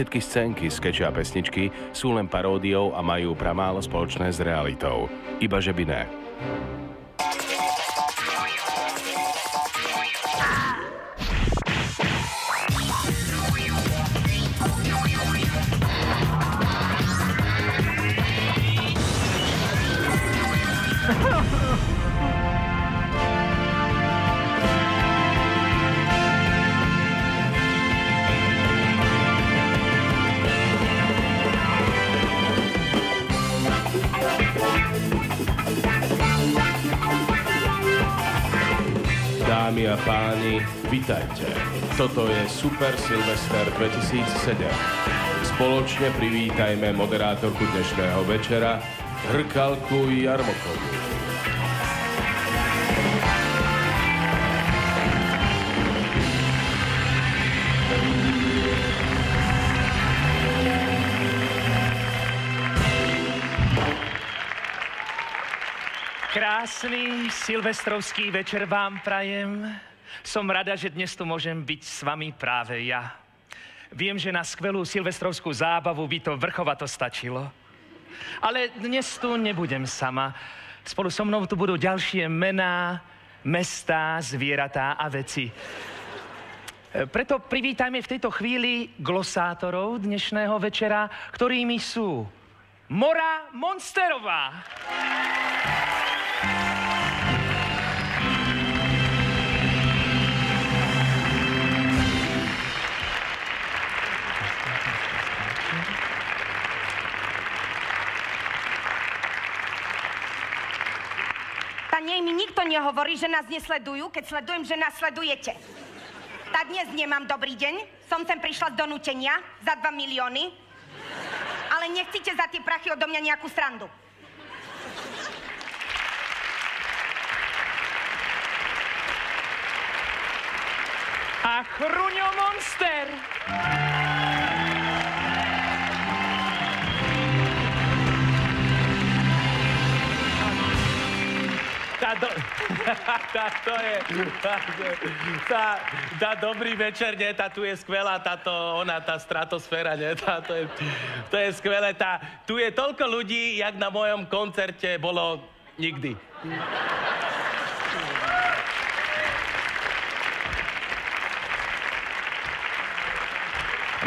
všetky scénky, skeče a pesničky sú len paródiou a majú pramálo spoločné s realitou. Iba že by ne. Dámy a páni, vitajte. Toto je Super Silvester 2007. Spoločne privítajme moderátorku dnešného večera, Hrkalku Jarmokovú. Krásny silvestrovský večer vám prajem. Som rada, že dnes tu môžem byť s vami práve ja. Viem, že na skvelú silvestrovskú zábavu by to vrchovato stačilo. Ale dnes tu nebudem sama. Spolu so mnou tu budú ďalšie mená, mestá, zvieratá a veci. Preto privítajme v tejto chvíli glosátorov dnešného večera, ktorými sú Mora Monsterová. Nej mi nikto nehovorí, že nás nesledujú, keď sledujem, že nás sledujete. Tá dnes nemám dobrý deň, som sem prišla z donútenia za 2 milióny, ale nechcite za tie prachy odo mňa nejakú srandu. a Chruňo Monster. Tá, do... tá, to je... Tá, tá, dobrý večer, nie? Tá tu je skvelá, táto, ona, tá stratosféra, nie? Tá, to, je, to je skvelé. Tá, tu je toľko ľudí, jak na mojom koncerte bolo nikdy.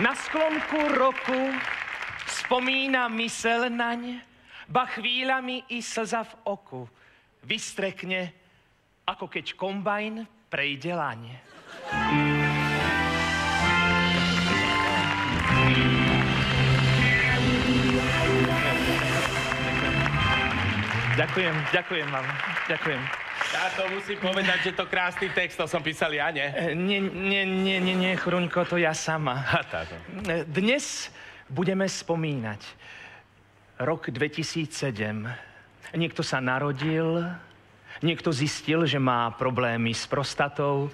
Na sklonku roku spomína mysel naň, ba chvíľami i slza v oku vystrekne, ako keď kombajn prejde laň. Ďakujem, ďakujem vám, ďakujem. Ja to musím povedať, že to krásny text, to som písal ja, nie? E, Nie, nie, nie, nie, nie, Chruňko, to ja sama. A táto. E, Dnes budeme spomínať rok 2007. Niekto sa narodil, niekto zistil, že má problémy s prostatou,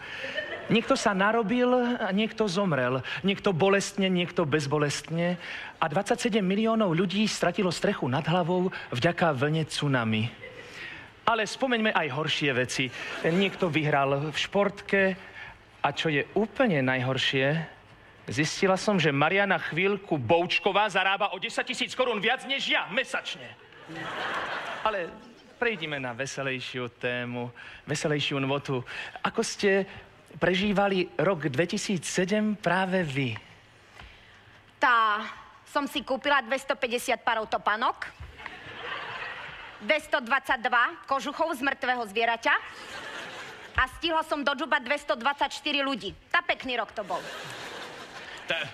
niekto sa narobil a niekto zomrel. Niekto bolestne, niekto bezbolestne. A 27 miliónov ľudí stratilo strechu nad hlavou vďaka vlne tsunami. Ale spomeňme aj horšie veci. Niekto vyhral v športke a čo je úplne najhoršie, zistila som, že Mariana Chvíľku Boučková zarába o 10 tisíc korún viac než ja mesačne. Ale prejdime na veselejšiu tému, veselejšiu notu. Ako ste prežívali rok 2007 práve vy? Tá, som si kúpila 250 parov topánok, 222 kožuchov z mŕtvého zvieraťa a stihla som do džuba 224 ľudí. Tá pekný rok to bol. Tá...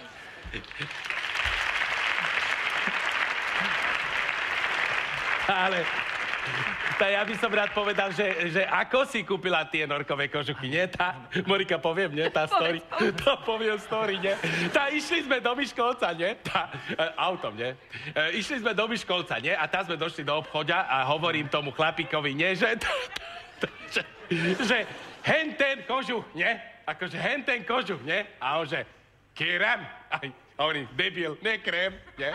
Ale tá ja by som rád povedal, že, že ako si kúpila tie norkové kožuchy, nie? Tá, Morika, poviem, nie? Tá story. To poviem story, nie? Tá, išli sme do Myškolca, nie? Tá, e, autom, nie? E, išli sme do Myškolca, nie? A tam sme došli do obchodia a hovorím tomu chlapíkovi, nie? Že, že, že hen ten kožuch, nie? Akože hen ten kožuch, nie? A on že. Aj, a oni, debil, ne krém, nie?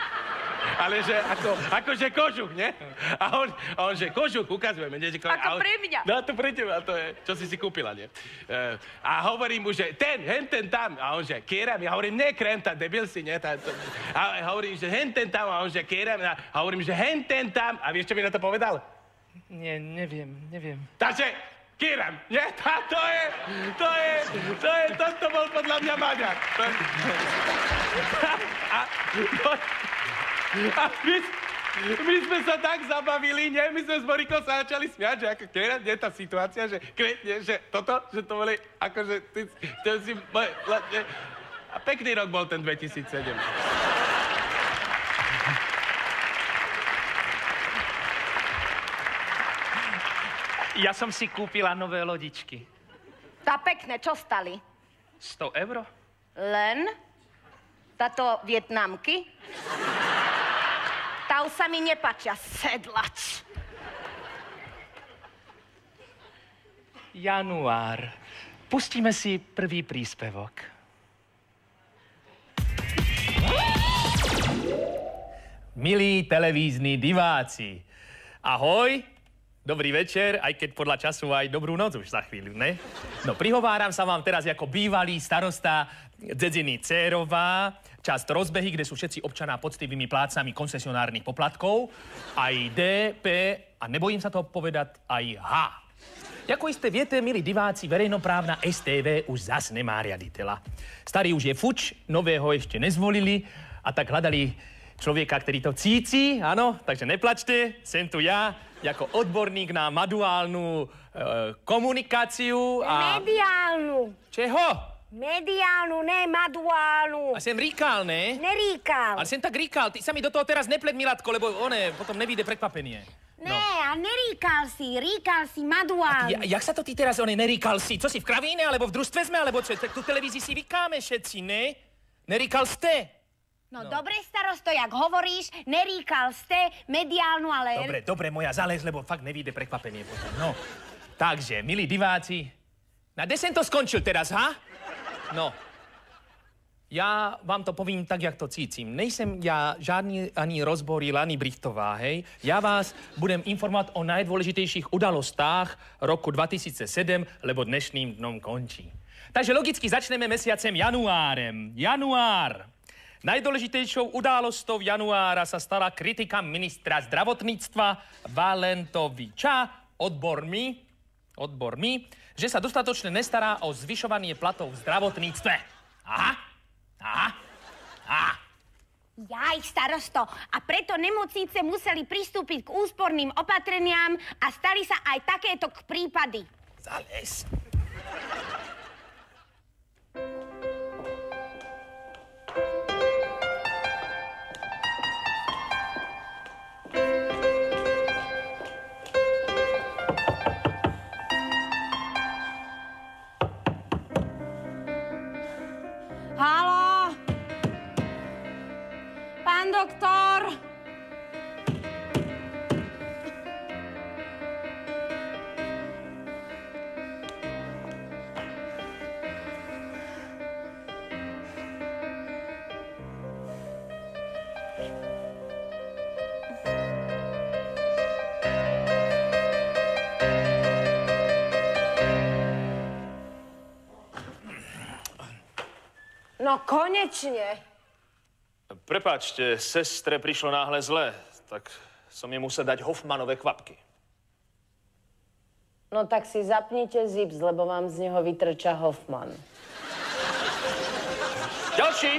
ale že ako, ako že kožuch, nie? A on, a on že kožuch, ukazujeme, nie? Že ko, Ako a on, pre mňa. No to pre teba, to je, čo si si kúpila, nie? E, a hovorím mu, že ten, hen ten tam. A on že, kieram, ja hovorím, ne krenta, debil si, nie? Tá, to, a hovorím, že hen ten tam, a on že, kieram, a hovorím, že hen ten tam. A vieš, čo mi na to povedal? Nie, neviem, neviem. Takže, Kieram, nie? Tá, to je, to je, to je, toto bol podľa mňa Maďar. To je... A, to, a my, my sme sa tak zabavili, nie? My sme s Morikou sa začali smiať, že ako Kieram, nie tá situácia, že, kre, nie, že toto, že to boli, akože, ty, to si, nie, a pekný rok bol ten 2007. Ja som si kúpila nové lodičky. Tá pekné, čo stali? 100 euro? Len? Táto vietnamky? Tá už sa mi nepačia, sedlač. Január. Pustíme si prvý príspevok. Milí televízni diváci, ahoj, dobrý večer, aj keď podľa času aj dobrú noc už za chvíľu, ne? No, prihováram sa vám teraz ako bývalý starosta dedziny Cérová, časť rozbehy, kde sú všetci občaná poctivými plácami koncesionárnych poplatkov, aj D, P a nebojím sa to povedať aj H. Ako iste viete, milí diváci, verejnoprávna STV už zas nemá riaditeľa. Starý už je fuč, nového ešte nezvolili a tak hľadali človeka, ktorý to cíci, áno, takže neplačte, sem tu ja, ako odborník na maduálnu e, komunikáciu a... Mediálnu. Čeho? Mediálnu, ne maduálnu. A sem ríkal, ne? Neríkal. Ale sem tak ríkal, ty sa mi do toho teraz nepled, Milatko, lebo one, potom nevíde prekvapenie. Ne, a neríkal si, ríkal si maduálnu. Ja, jak sa to ty teraz, one, neríkal si? Co si, v kravíne, alebo v družstve sme, alebo čo? Tak tu televízii si vykáme všetci, ne? Neríkal ste? No, dobre, starosto, jak hovoríš, neríkal ste mediálnu, ale... Dobre, dobre, moja zález, lebo fakt nevíde prekvapenie potom. No, takže, milí diváci, na kde som to skončil teraz, ha? No, ja vám to povím tak, jak to cítim. Nejsem ja žádný ani rozboril, ani Brichtová, hej. Ja vás budem informovať o najdôležitejších udalostách roku 2007, lebo dnešným dnom končí. Takže logicky začneme mesiacem januárem. Január. Najdôležitejšou událosťou januára sa stala kritika ministra zdravotníctva Valentoviča odbormi, odbormi, že sa dostatočne nestará o zvyšovanie platov v zdravotníctve. Aha, aha, aha. Jaj, starosto, a preto nemocnice museli pristúpiť k úsporným opatreniam a stali sa aj takéto k prípady. Zales. Halo? Pán doktor? No konečne. Prepačte, sestre prišlo náhle zle, tak som jej musel dať Hoffmanové kvapky. No tak si zapnite zips, lebo vám z neho vytrča Hoffman. Ďalší!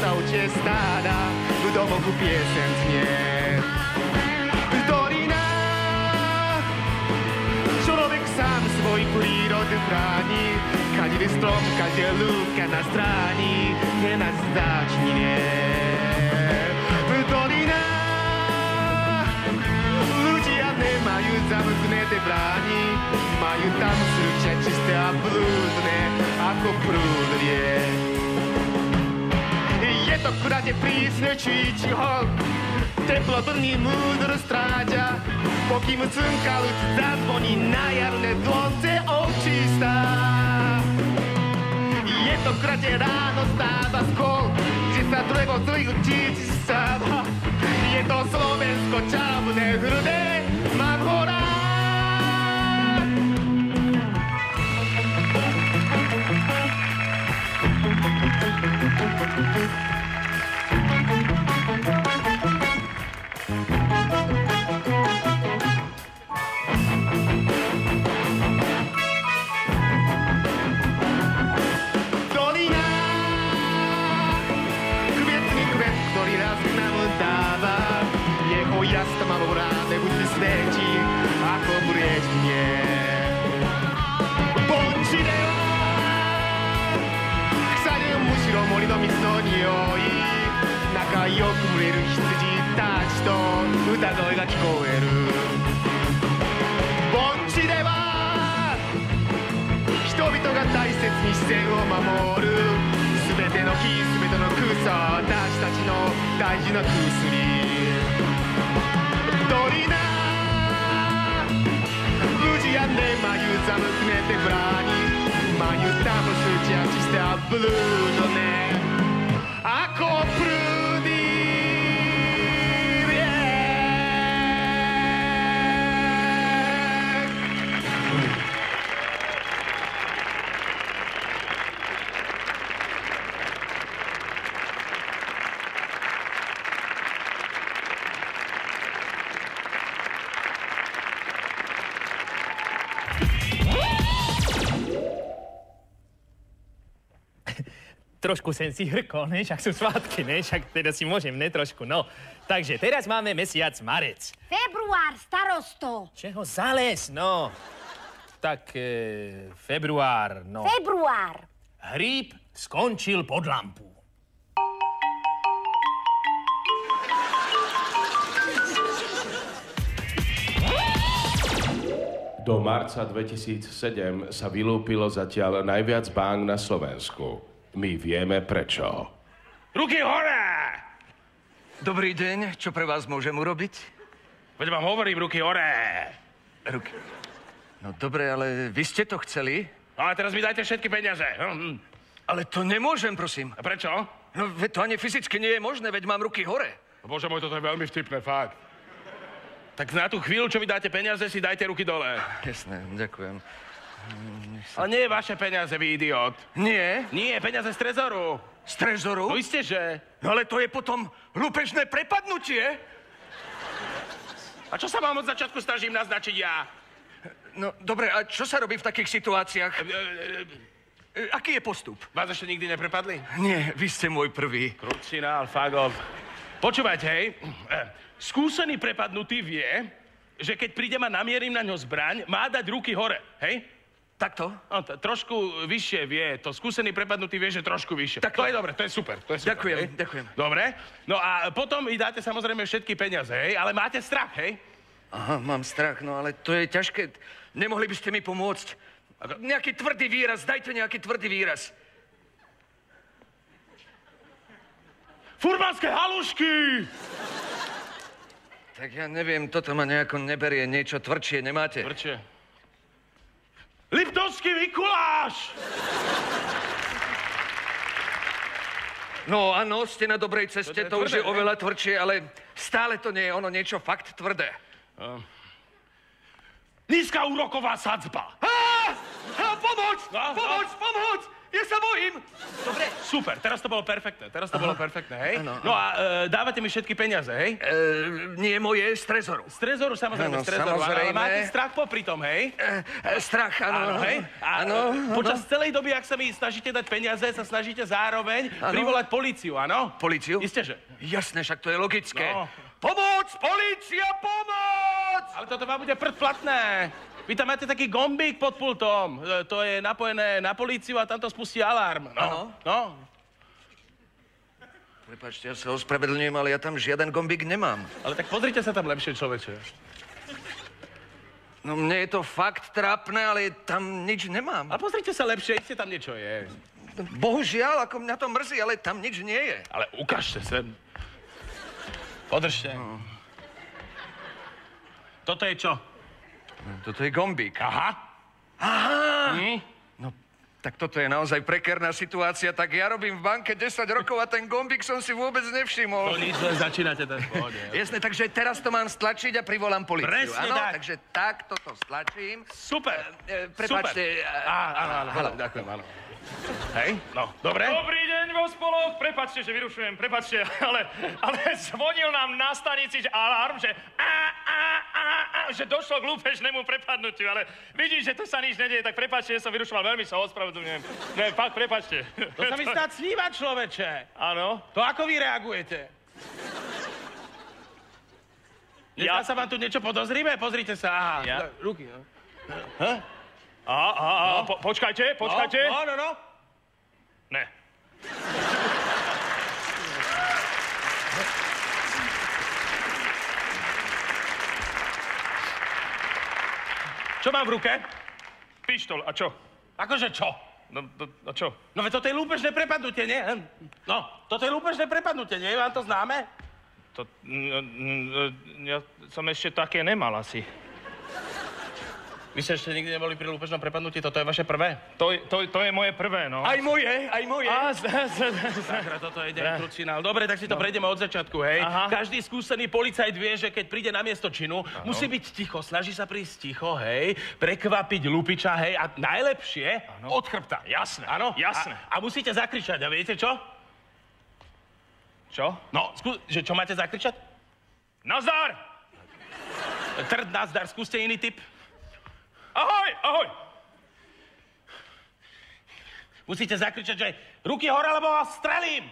nebuď svieti, ako priežne. Dorina, lesní med, vojňa viac ako tráva. Na svahoch tria sa učie stáda, v domoch piesen znie. Dolina, človek sám svoj prírodu chráni, každý strom, každá lúka na stráni, je na zdáčnine. Dolina, ľudia nemajú zamknuté bráni, majú tam srdcia čisté a blúdne, ako prúd rie. Je to kurate prísne čičo, teplo plný múdro stráďa, pokým cunka ľud zazvoní na jarné dlonce očistá. Je to kurate ráno stáva skol, že sa drevo zlých tíci stáva. Je to Slovensko čarovné hrudé, mám ho rád. Dolina, える羊たちと歌声が聞こえる。盆地では人々が大切に自然を守る。全ての木全ての草私たちの大事な薬鳥な無事やんで眉ざむくねてフラーに。眉ゆたむすちあちしてあルーのね Trošku sem si hrkol, ne? Však sú svátky, ne? Však teda si môžem, ne? Trošku, no. Takže teraz máme mesiac marec. Február, starosto. Čeho zales, no? Tak e, február, no. Február. Hríb skončil pod lampu. Do marca 2007 sa vylúpilo zatiaľ najviac bank na Slovensku. My vieme prečo. Ruky hore! Dobrý deň, čo pre vás môžem urobiť? Veď vám hovorím, ruky hore! Ruky. No dobre, ale vy ste to chceli? No a teraz mi dajte všetky peniaze. Hm, hm. Ale to nemôžem, prosím. A prečo? No veď to ani fyzicky nie je možné, veď mám ruky hore. Bože môj, toto je veľmi vtipné, fakt. Tak na tú chvíľu, čo mi dáte peniaze, si dajte ruky dole. Jasné, ďakujem. Ale nie vaše peniaze, vy idiot. Nie? Nie, peniaze z trezoru. Z trezoru? No isté, že. No ale to je potom lúpežné prepadnutie. A čo sa vám od začiatku snažím naznačiť ja? No dobre, a čo sa robí v takých situáciách? E, e, E, Aký je postup? Vás ešte nikdy neprepadli? Nie, vy ste môj prvý. Krucinál, fagov. Počúvajte, hej. E, Skúsený prepadnutý vie, že keď prídem a namierim na ňo zbraň, má dať ruky hore, hej? Takto? No, t- trošku vyššie vie, to skúsený prepadnutý vie, že trošku vyššie. Tak- to je dobre, to je super, to je super. Ďakujem, hej? ďakujem. Dobre, no a potom mi dáte samozrejme všetky peniaze, hej? Ale máte strach, hej? Aha, mám strach, no ale to je ťažké. Nemohli by ste mi pomôcť? Nejaký tvrdý výraz, dajte nejaký tvrdý výraz. Furmanské halušky! Tak ja neviem, toto ma nejako neberie, niečo tvrdšie nemáte? Prče? Liptovský Mikuláš! No áno, ste na dobrej ceste, To to, je už tvrdé, je ne? oveľa tvrdšie, ale stále to nie je ono niečo fakt tvrdé. Nízka úroková sadzba. Pomoc! No, no. pomoc! Ja sa bojím. Dobre. Super, teraz to bolo perfektné, teraz to bolo perfektné, hej? Áno, No a e, dávate mi všetky peniaze, hej? E, nie moje, z trezoru. Z trezoru, samozrejme, Áno, z trezoru. Ale samozrejme. máte strach popri tom, hej? E, e, strach, áno. Áno, hej? A Áno, e, počas celej doby, ak sa mi snažíte dať peniaze, sa snažíte zároveň Áno. privolať políciu, áno? Políciu? Isté, že. Jasné, však to je logické. No. Pomoc, polícia, pomoc! Ale toto vám bude prd platné. Vy tam máte taký gombík pod pultom. E, To je napojené na políciu a tam to spustí alarm. No. Áno. No. Prepačte, ja sa ospravedlňujem, ale ja tam žiaden gombík nemám. Ale tak pozrite sa tam lepšie, človeče. No mne je to fakt trápne, ale tam nič nemám. A pozrite sa lepšie, iste tam niečo je. Bohužiaľ, ako mňa to mrzí, ale tam nič nie je. Ale ukážte sem. Podržte. Toto je čo? Toto je gombík. Aha. Aha! Hm? No, tak toto je naozaj prekerná situácia. Tak ja robím v banke 10 rokov a ten gombík som si vôbec To nevšimol. nič, len začínate ten pohode. Jasné, takže teraz to mám stlačiť a privolám policiu. Presne áno? tak. Takže takto to stlačím. Super. E, prepáčte, Super. e, Á, áno, áno, Haló. ďakujem, áno. Hej, no, dobre. Dobrý deň vo spoloch, prepačte, že vyrušujem, prepačte, ale, ale zvonil nám na stanici že alarm, že a, a, a, a, že došlo k lúpežnému prepadnutiu, ale vidím, že tu sa nič nedieje, tak prepačte, že som vyrušoval, veľmi sa ospravedlňujem. Ne, fakt, prepačte. To sa mi snad sníva, človeče. Áno. To ako vy reagujete? Ja... Ja- sa vám tu niečo podozrivé? Pozrite sa, aha. Ja? Ruky, no. A, a, a, po, počkajte, počkajte. No, no, no. Ne. Čo mám v ruke? Pištol, a čo? Akože čo? No, to, a čo? No veď toto je lúpežné prepadnutie, nie? Hm. No, toto je lúpežné prepadnutie, nie? Vám to známe? To, ja som ešte také nemal asi. Vy ste ešte nikdy neboli pri lúpežnom prepadnutí, toto je vaše prvé? To, to, to je moje prvé, no. Aj moje, aj moje. Sakra, toto je deň krucinál. Dobre, tak si to prejdeme od začiatku, hej? Aha. Každý skúsený policajt vie, že keď príde na miesto činu, musí byť ticho, snaží sa prísť ticho, hej? Prekvapiť lupiča, hej? A najlepšie od chrbta. Jasné, Áno? jasné. A, a musíte zakričať, a viete čo? Čo? No, skú, že čo máte zakričať? Nazdar! Trd, nazdar, skúste iný typ. Ahoj, ahoj! Musíte zakričať, že ruky hore, lebo vás strelím.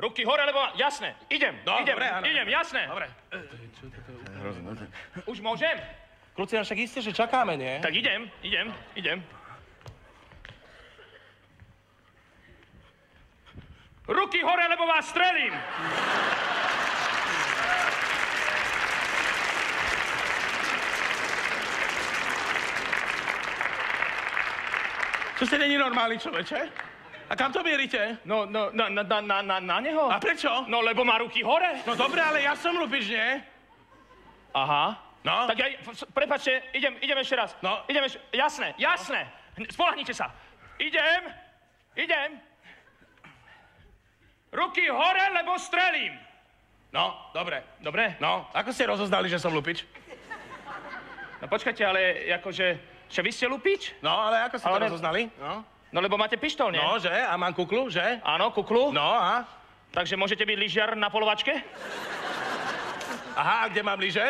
Ruky hore, lebo... Jasné, idem, No, idem, dobre, áno. idem, jasné. Dobre. Už môžem? Kľúci, však isté, že čakáme, nie? Tak idem, idem, idem. Ruky hore, lebo vás strelím! Čo ste není normálny človeče? A kam to mierite? No, no, na, na, na, na, na neho? A prečo? No, lebo má ruky hore. No dobre, ale ja som lupič, nie? Aha. No. Tak ja, prepačte, idem, idem ešte raz. No. Idem ešte, jasné, jasné. Spolahnite sa. Idem, idem. Ruky hore, lebo strelím. No, dobre. Dobre? No, ako ste rozoznali, že som lupič? No počkajte, ale akože, že vy ste lupič? No, ale ako ste to Ale- rozoznali? No. No lebo máte pištol, nie? no, že? A mám kuklu, že? Áno, kuklu. No a? Takže môžete byť lyžiar na polovačke? Aha, a kde mám lyže?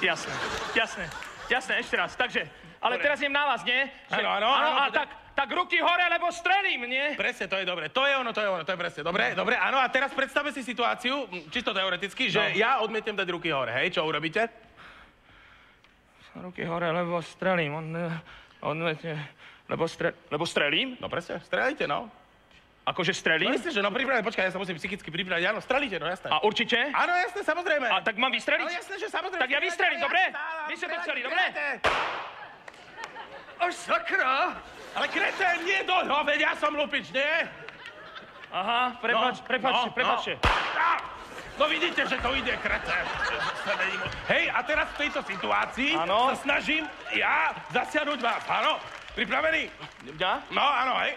Jasné, jasné, jasné, ešte raz. Takže, ale Dobre. teraz idem na vás, nie? Áno, áno, áno. A tak, tak ruky hore, lebo strelím, nie? Presne, to je dobre. To je ono, to je ono, to je presne. Dobre, dobre, áno. A teraz predstavme si situáciu, m, čisto teoreticky, že No. ja odmietnem dať ruky hore, hej? Čo urobíte? Ruky hore, lebo strelím. On, eh, on, eh, lebo, stre, lebo strelím? No presne, strelíte, no. Akože No strelím? jasne, že no pripravené, počkaj, ja sa musím psychicky pripraviť. Áno, strelíte, no jasné. A určite? Áno, jasné, samozrejme. A tak mám vystreliť? Ale jasné, že samozrejme. Tak ja vystrelím, dobre? Vy ste to strelajte, chceli, dobre? strelajte. Až sakra! Ale kretén, nie doľho, veď ja som lupič, nie? Aha, prepač, No, prepačte, no, prepačte. Á, No vidíte, že to ide krete. Hej, a teraz v tejto situácii ano? sa snažím ja zasiahnuť vás. Áno? Pripravený? Ja? No, áno, hej.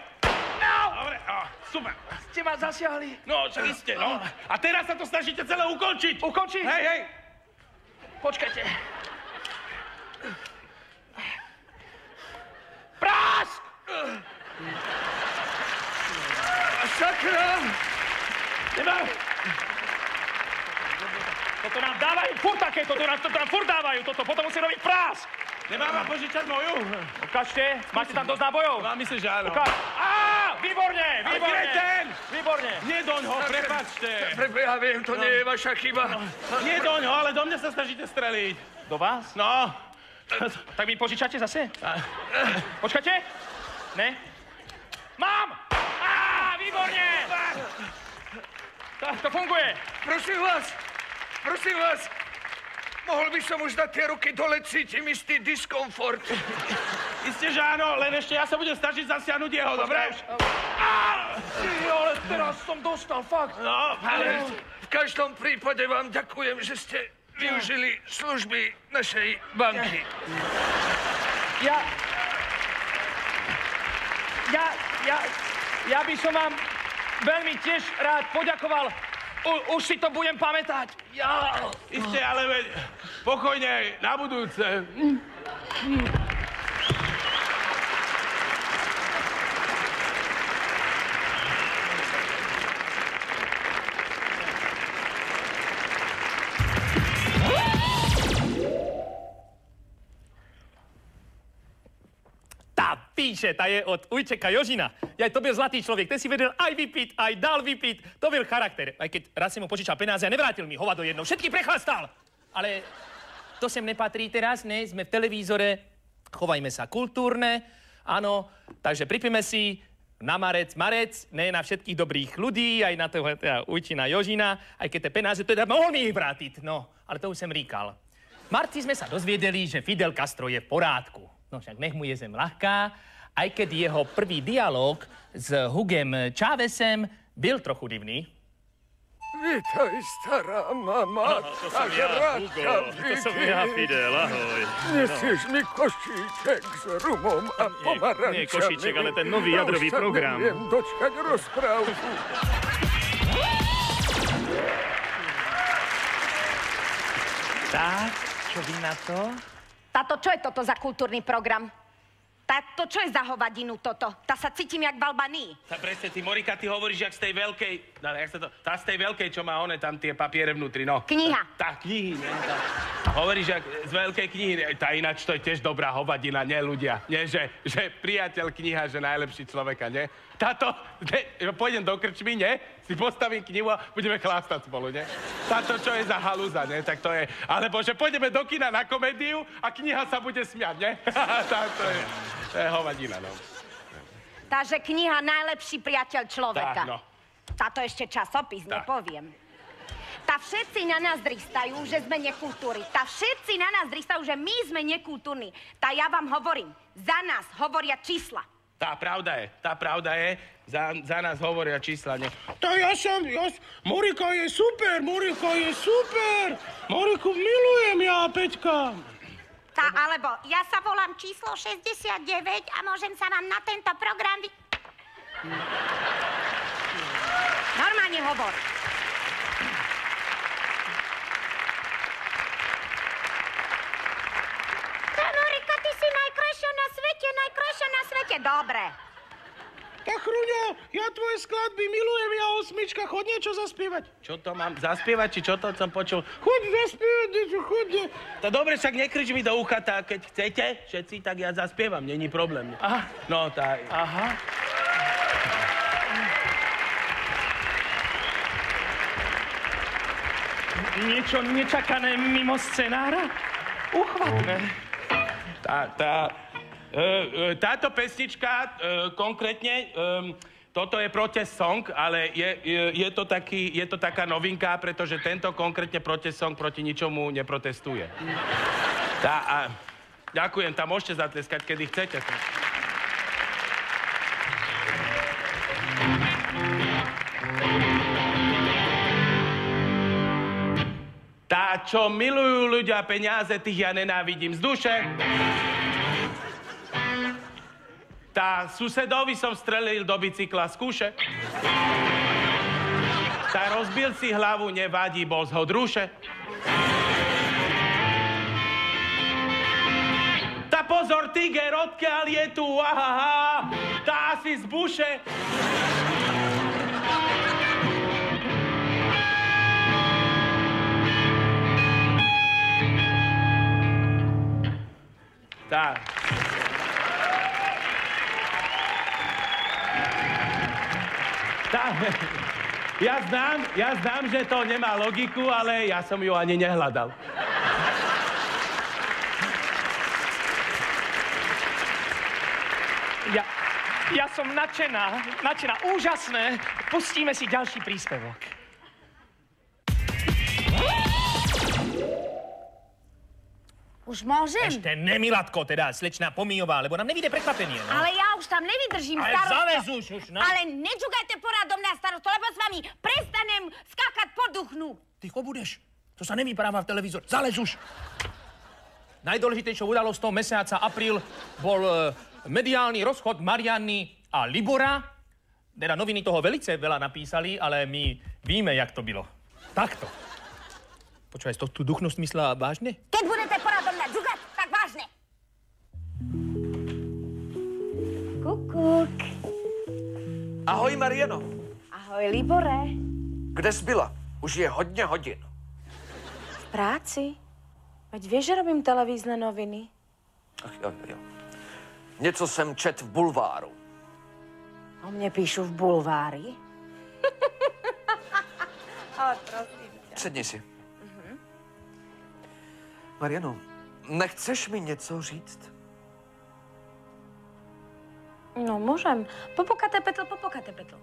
No! Dobre, no, super. Ste ma zasiahli. No, čo iste, no. A teraz sa to snažíte celé ukončiť. Ukončiť? Hej, hej. Počkajte. Prásk! Sakra! Nemám, toto nám dávajú furt takéto, toto nám, toto nám furt dávajú, toto, potom musí robiť prás. Nemám vám požičať moju? Ukážte, máte tam dosť nábojov? Mám myslím, že áno. Ukáž. Á, výborne, Ale výborne. kreten! Výborne. Nie doň ho, prepačte. Pre, ja viem, to nie je vaša chyba. Nie doň ho, ale do mňa sa snažíte streliť. Do vás? No. Tak mi požičate zase? Počkajte. Ne? Mám! Á, výborne! Tak, to funguje. Prosím vás, prosím vás, mohol by som už dať tie ruky dole, cítim istý diskomfort. Isté, že áno, len ešte ja sa budem snažiť zasiahnuť jeho, dobre? Ty, ale teraz som dostal, fakt. No, ale... V každom prípade vám ďakujem, že ste využili služby našej banky. Ja... Ja, ja, ja by som vám veľmi tiež rád poďakoval. U, už si to budem pamätať. Ja... Isté, ale veď, pokojne, na budúce. Tá píše, tá je od Ujčeka Jožina. Ja, to byl zlatý človek, ten si vedel aj vypiť, aj dal vypiť. To byl charakter. Aj keď raz si mu požičal peniaze a nevrátil mi hovado jedno. Všetky prechlastal. Ale to sem nepatrí teraz, ne? Sme v televízore, chovajme sa kultúrne. Áno, takže pripíme si na Marec, Marec, ne na všetkých dobrých ľudí, aj na toho teda Ujčina Jožina, aj keď tie peniaze teda mohol mi ich vrátiť. No, ale to už som ríkal. V marci sme sa dozviedeli, že Fidel Castro je v porádku. No však nech mu je zem ľahká, aj keď jeho prvý dialog s Hugem Chávezem byl trochu divný. Vítaj, stará mama. To som ja, Hugo. To som ja, Fidel, ahoj. Nesieš mi košíček s rumom a pomarančami. nie košíček, ale ten nový jadrový program. neviem dočkať rozprávku. Tak, čo vy na to? Táto, čo je toto za kultúrny program? Táto, čo je za hovadinu toto? Tá sa cítim jak v Albanii. Tá presne, ty Morika, ty hovoríš, jak z tej veľkej, no, jak sa to, tá z tej veľkej, čo má one tam tie papiere vnútri, no. Kniha. Tá, knihy, ne, tá. Hovoríš, jak z veľkej knihy, tá ináč to je tiež dobrá hovadina, nie ľudia. Nie, že, že priateľ kniha, že najlepší človeka, nie? Táto, ne, pôjdem do krčmy, nie? Si postavím knihu a budeme chlástať spolu, nie? Táto, čo je za halúza, nie? Tak to je, alebo že pôjdeme do kina na komédiu a kniha sa bude smiať, nie? Táto je, to je hovadina, no. Takže kniha Najlepší priateľ človeka. Tak, no. Táto ešte časopis, Tak. nepoviem. Tá všetci na nás dristajú, že sme nekultúry. Tá všetci na nás dristajú, že my sme nekultúrni. Tá ja vám hovorím, za nás hovoria čísla. Tá pravda je, tá pravda je, za, za nás hovoria čísla, nie? Tá ja som, ja, Morika je super, Morika je super, Moriku milujem ja, Peťka. Tá, alebo ja sa volám číslo 69 a môžem sa vám na tento program vy... Normálne hovor. Tá, Marika, ty si najkrajšia na svete, najkrajšia na svete. Dobre. Tak Chruňo, ja tvoje skladby milujem, ja osmička, chod niečo zaspievať. Čo to mám zaspievať, či čo to som počul? Chod zaspievať niečo, chod. To dobre, však nekrič mi do ucha, tak keď chcete všetci, tak ja zaspievam, není problém. Aha. No, tá... Aha. Niečo nečakané mimo scenára? Uchvatné. Tá, tá, e, táto pesnička konkrétne, toto je protest song, ale je, je, je, to taký, je to taká novinka, pretože tento konkrétne protest song proti ničomu neprotestuje. Tá, a, ďakujem, tam môžete zatleskať, kedy chcete. Tá, čo milujú ľudia peniaze, tých ja nenávidím z duše. Tá susedovi som strelil do bicykla z kuše. Tá rozbil si hlavu, nevadí, bol z hodruše. Tá pozor, tiger, odkiaľ je tu, ahaha, tá asi z buše. Tak. Tá. Ja znám, ja znám, že to nemá logiku, ale ja som ju ani nehľadal. Ja, ja som nadšená, nadšená, úžasné. Pustíme si ďalší príspevok. Už môžem? Ešte nemilatko teda, slečná Pomijová, lebo nám nevíde prekvapenie, no. Ale ja už tam nevydržím, Ale starosto. zalez už, už, no. Ale nečukajte porad do mňa, starosto, lebo s vami prestanem skákať po duchnu. Ticho budeš. To sa nevypráva v televízor. Zalez už. Najdôležitejšou udalosť toho mesiaca apríl bol e, mediálny rozchod Marianny a Libora. Teda noviny toho velice veľa napísali, ale my víme, jak to bylo. Takto. Počúvaj, to tú duchnosť myslela vážne? Keď budete Kukuk. Ahoj, Mariano. Ahoj, Libore. Kde jsi byla? Už je hodně hodin. V práci? Veď vieš, že robím televízne noviny? Ach, jo, jo. Něco jsem čet v bulváru. O mne píšu v bulvári. Ale prosím ťa. Sedni si. Mariano, nechceš mi něco říct? No, môžem. Popokate petl, popokate petl.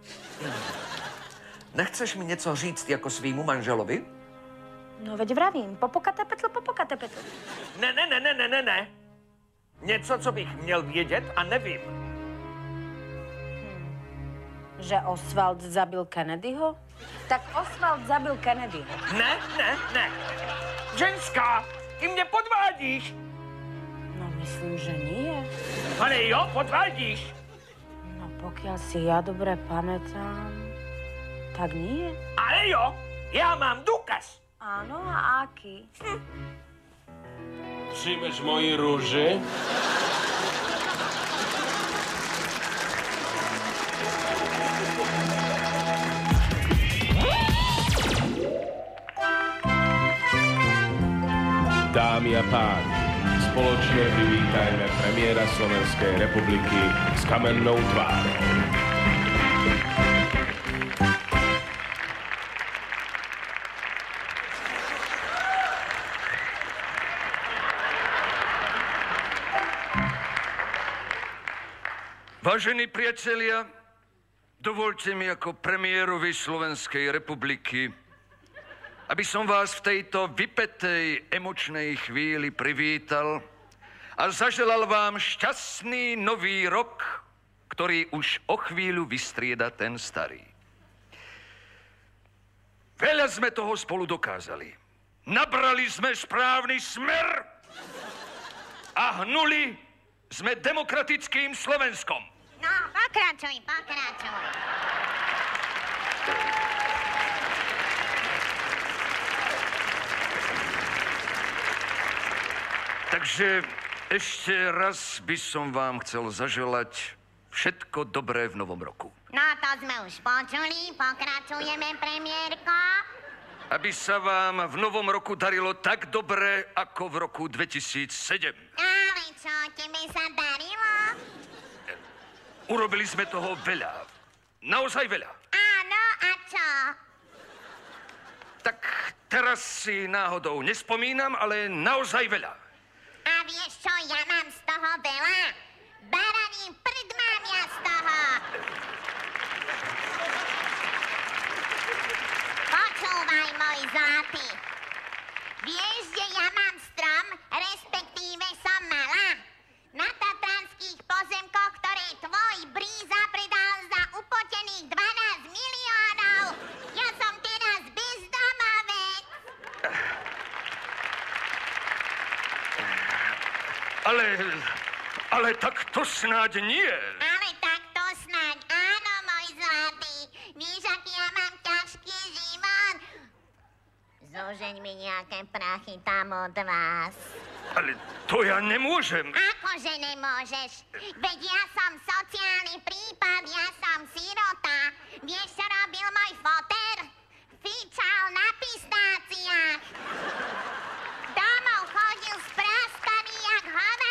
Nechceš mi něco říct jako svýmu manželovi? No veď vravím, popokate petl, popokate petl. Ne, ne, ne, ne, ne, ne, ne. Něco, co bych měl vědět a nevím. Že Oswald zabil Kennedyho? Tak Oswald zabil Kennedyho. Ne, ne, ne. Ženská, ty mě podvádíš. No, myslím, že nie. Ale jo, podvádíš. Pokiaľ si ja dobre pamätám, tak nie. Ale jo, já mám důkaz. Áno, a aký? Přijmeš moji rúži? Dámy a páni, spoločne privítajme premiéra Slovenskej republiky s kamennou tvárou. Vážení priatelia, dovolte mi ako premiérovi Slovenskej republiky, aby som vás v tejto vypetej emočnej chvíli privítal a zaželal vám šťastný nový rok, ktorý už o chvíľu vystrieda ten starý. Veľa sme toho spolu dokázali. Nabrali sme správny smer a hnuli sme demokratickým Slovenskom. No, pokračuj, pokračuj. Takže ešte raz by som vám chcel zaželať všetko dobré v novom roku. No, to sme už počuli, pokračujeme, premiérko. Aby sa vám v novom roku darilo tak dobre, ako v roku 2007. Ale čo, tebe sa darilo? Urobili sme toho veľa. Naozaj veľa. Áno, a čo? Tak teraz si náhodou nespomínam, ale naozaj veľa. Vieš čo, ja mám z toho veľa? Baraní prd mám ja z toho. Počúvaj, môj zlatý. Vieš, že ja mám strom, respektíve som mala? Na tatranských pozemkoch, ktoré tvoj bríza predal za upotených 12 miliónov. Ja som teraz bezdomovec. Ale, ale tak to snáď nie. Ale tak to snáď áno, môj zlatý. Víš, aký ja mám ťažký život? Zožeň mi nejaké prachy tam od vás. Ale to ja nemôžem. Akože nemôžeš? Veď ja som sociálny prípad, ja som sirota. Vieš, čo robil môj foter? Fičal na pistáciách. Domov chodil sprastaný jak hovado.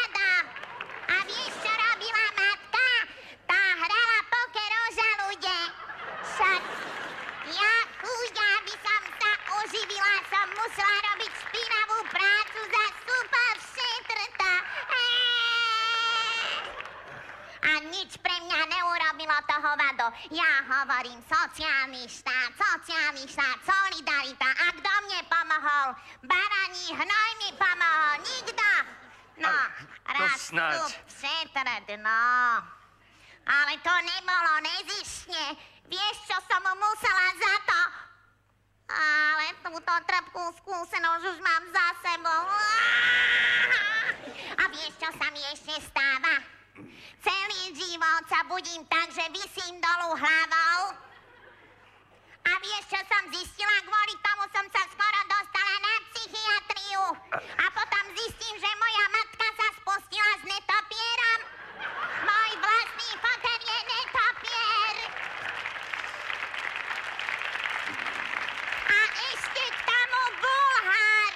šla robiť špinavú prácu za super šetrta. A nič pre mňa neurobilo to hovado. Ja hovorím sociálny štát, sociálny štát, solidarita. A kto mne pomohol? Baraní hnoj mi pomohol. Nikto. No, raz snáď. tu šetrt, no. Ale to nebolo nezišne. Vieš, čo som mu musela za to? Ale túto trpkú skúsenosť už mám za sebou. A vieš, čo sa mi ešte stáva? Celý život sa budím tak, že vysím dolu hlavou. A vieš, čo som zistila? Kvôli tomu som sa skoro dostala na psychiatriu. A potom zistím, že moja matka sa spustila s netopierom. Môj vlastný fotel je netopier. A ešte k tomu Bulhár.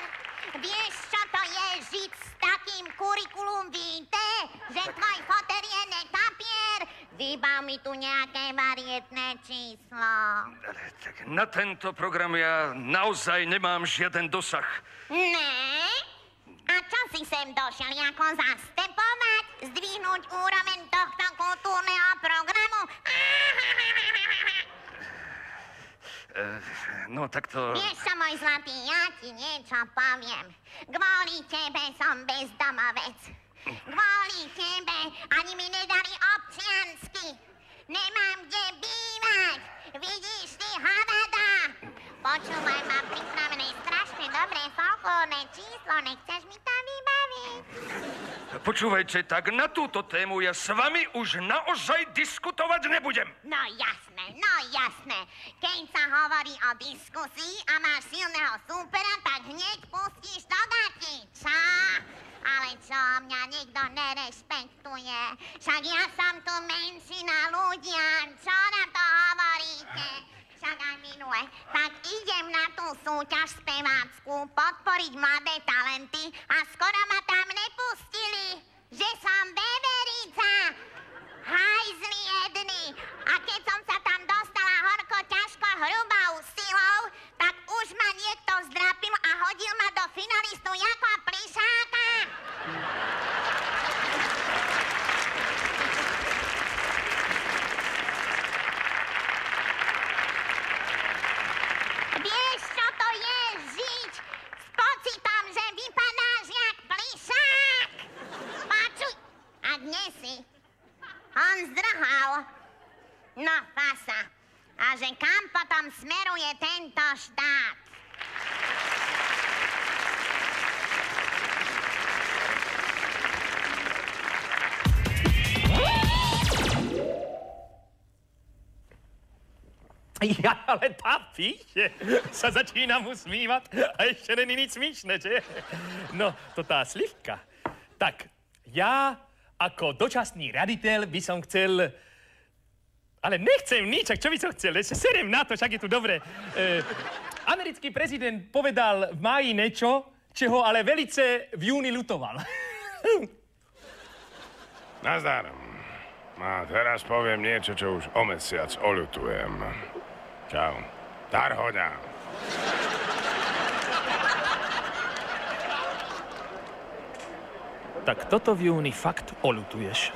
Vieš, čo to je žiť s takým kurikulum vitae? Že tvoj fotel? Vybav mi tu nejaké varietné číslo. Tak na tento program ja naozaj nemám žiaden dosah. Ne? A čo si sem došiel ako zastepovať? Zdvihnúť úroveň tohto kultúrneho programu? Eh, No tak to... Vieš čo, môj zlatý, ja ti niečo poviem. Kvôli tebe som bezdomovec. Kvôli tebe ani mi nedali občiansky. Nemám kde bývať. Vidíš ty, hovada? Počúvaj, mám pripravené strašne dobré folklórne číslo. Nechceš mi to vybaviť? Počúvajte, tak na túto tému ja s vami už naozaj diskutovať nebudem. No jasné, no jasné. Keď sa hovorí o diskusii a máš silného súpera, tak hneď pustíš do gati, čo? Ale čo, mňa nikto nerešpektuje. Však ja som tu menšina ľudia, čo na to hovoríte? Však aj minule. Tak idem na tú súťaž spevácku, podporiť mladé talenty a skoro ma tam nepustili, že som veverica. Hajzli jedni. A keď som sa tam dostala horko, ťažko, hrubou silou, tak už ma niekto zdrapil a hodil ma do finalistu Jako Plišáka. Vieš, čo to je žiť s pocitom, že jak plišák? Počuj, a dnes. No, fasa. A že kam potom smeruje tento štát? Ja, ale tá píše sa začínam usmívať a ešte není nič smiešne, že? No, to tá slivka. Tak, ja ako dočasný raditeľ by som chcel... Ale nechcem nič, čo by som chcel? Ešte seriem na to, však je tu dobre. E, americký prezident povedal v máji niečo, čeho ale velice v júni lutoval. Nazdar. A teraz poviem niečo, čo už o mesiac oľutujem. Čau. Tarhoďa. Tak toto v júni fakt olutuješ.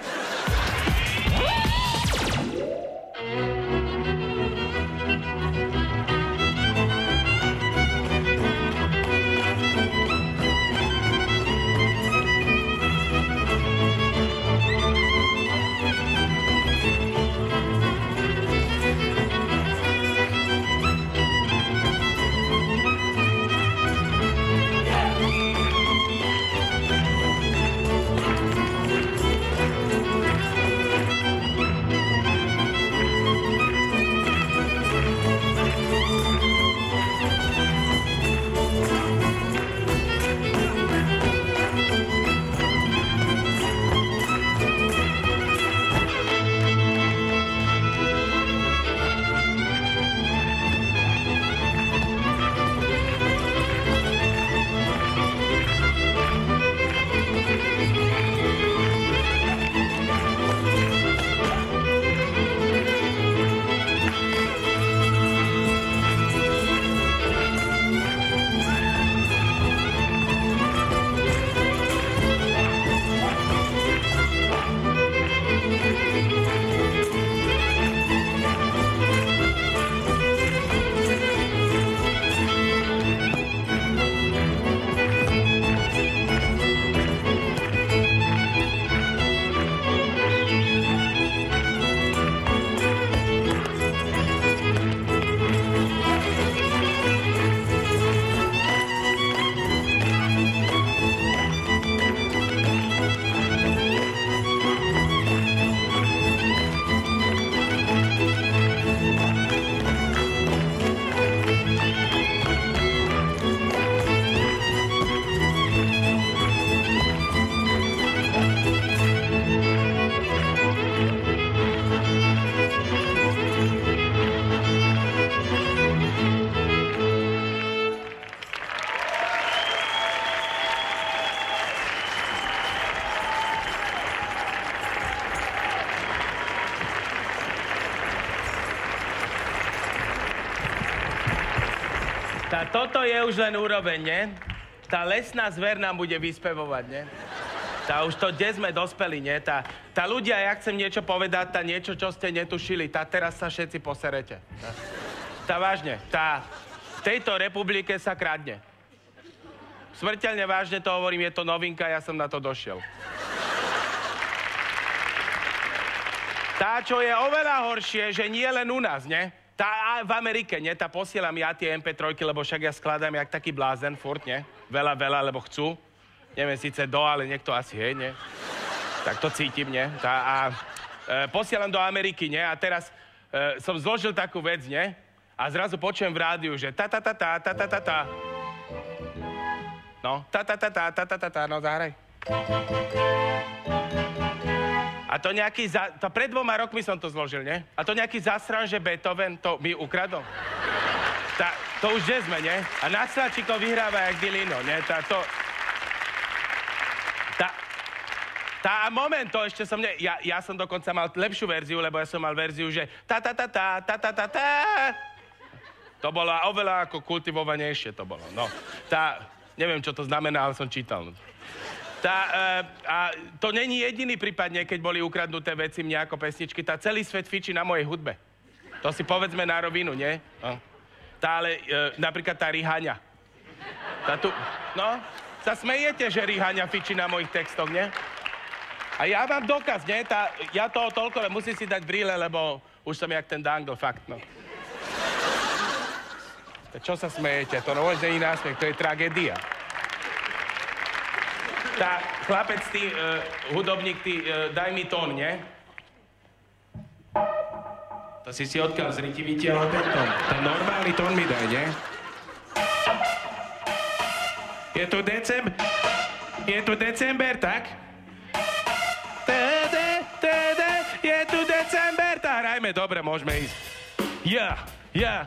Úroveň, nie? Tá lesná zver nám bude vyspevovať, nie? Tá už to, kde sme dospeli, nie? Tá, tá ľudia, ja chcem niečo povedať, tá niečo, čo ste netušili, tá teraz sa všetci poserete. Tá, tá vážne, tá v tejto republike sa kradne. Smrteľne vážne to hovorím, je to novinka, ja som na to došiel. Tá, čo je oveľa horšie, že nie len u nás, ne? Tá v Amerike, ne? Tá posielam ja tie MP3, lebo však ja skladám jak taký blázen, furt, ne? Veľa, veľa, lebo chcú. Neviem síce do, ale niekto asi, hej, ne? Tak to cítim, ne? Tá, a e, posielam do Ameriky, ne? A teraz e, som zložil takú vec, ne? A zrazu počujem v rádiu, že ta ta ta ta ta ta ta ta. No, ta ta ta ta ta ta ta ta, no zahraj. A to nejaký, za, to pred dvoma rokmi som to zložil, nie? A to nejaký zasran, že Beethoven to mi ukradol. Tá, to už kde sme, nie? A na vyhráva jak Dilino, nie? Tá, to... Tá, tá, a moment, to ešte som ne... Ja, ja som dokonca mal lepšiu verziu, lebo ja som mal verziu, že ta ta ta ta ta ta ta ta. To bolo oveľa ako kultivovanejšie to bolo, no. Tá, neviem, čo to znamená, ale som čítal. Tá, e, a to není jediný prípad, nie, keď boli ukradnuté veci mne ako pesničky. Tá celý svet fičí na mojej hudbe. To si povedzme na rovinu, nie? No. Tá ale, e, napríklad tá Rihaňa. Tá tu, no, sa smejete, že Rihaňa fičí na mojich textoch, nie? A ja mám dokaz, nie? Tá, ja toho toľko, ale musím si dať brýle, lebo už som jak ten dangle, fakt, no. Tá, čo sa smejete? To no, není násmiech, to je tragédia tá chlapec, ty, uh, hudobník, ty, uh, daj mi tón, nie? To si si odkiaľ z ryti ten tón. Ten normálny tón mi daj, nie? Je tu december... Je tu december, tak? Tede, tede, je tu december, tak hrajme, dobre, môžeme ísť. Ja, ja,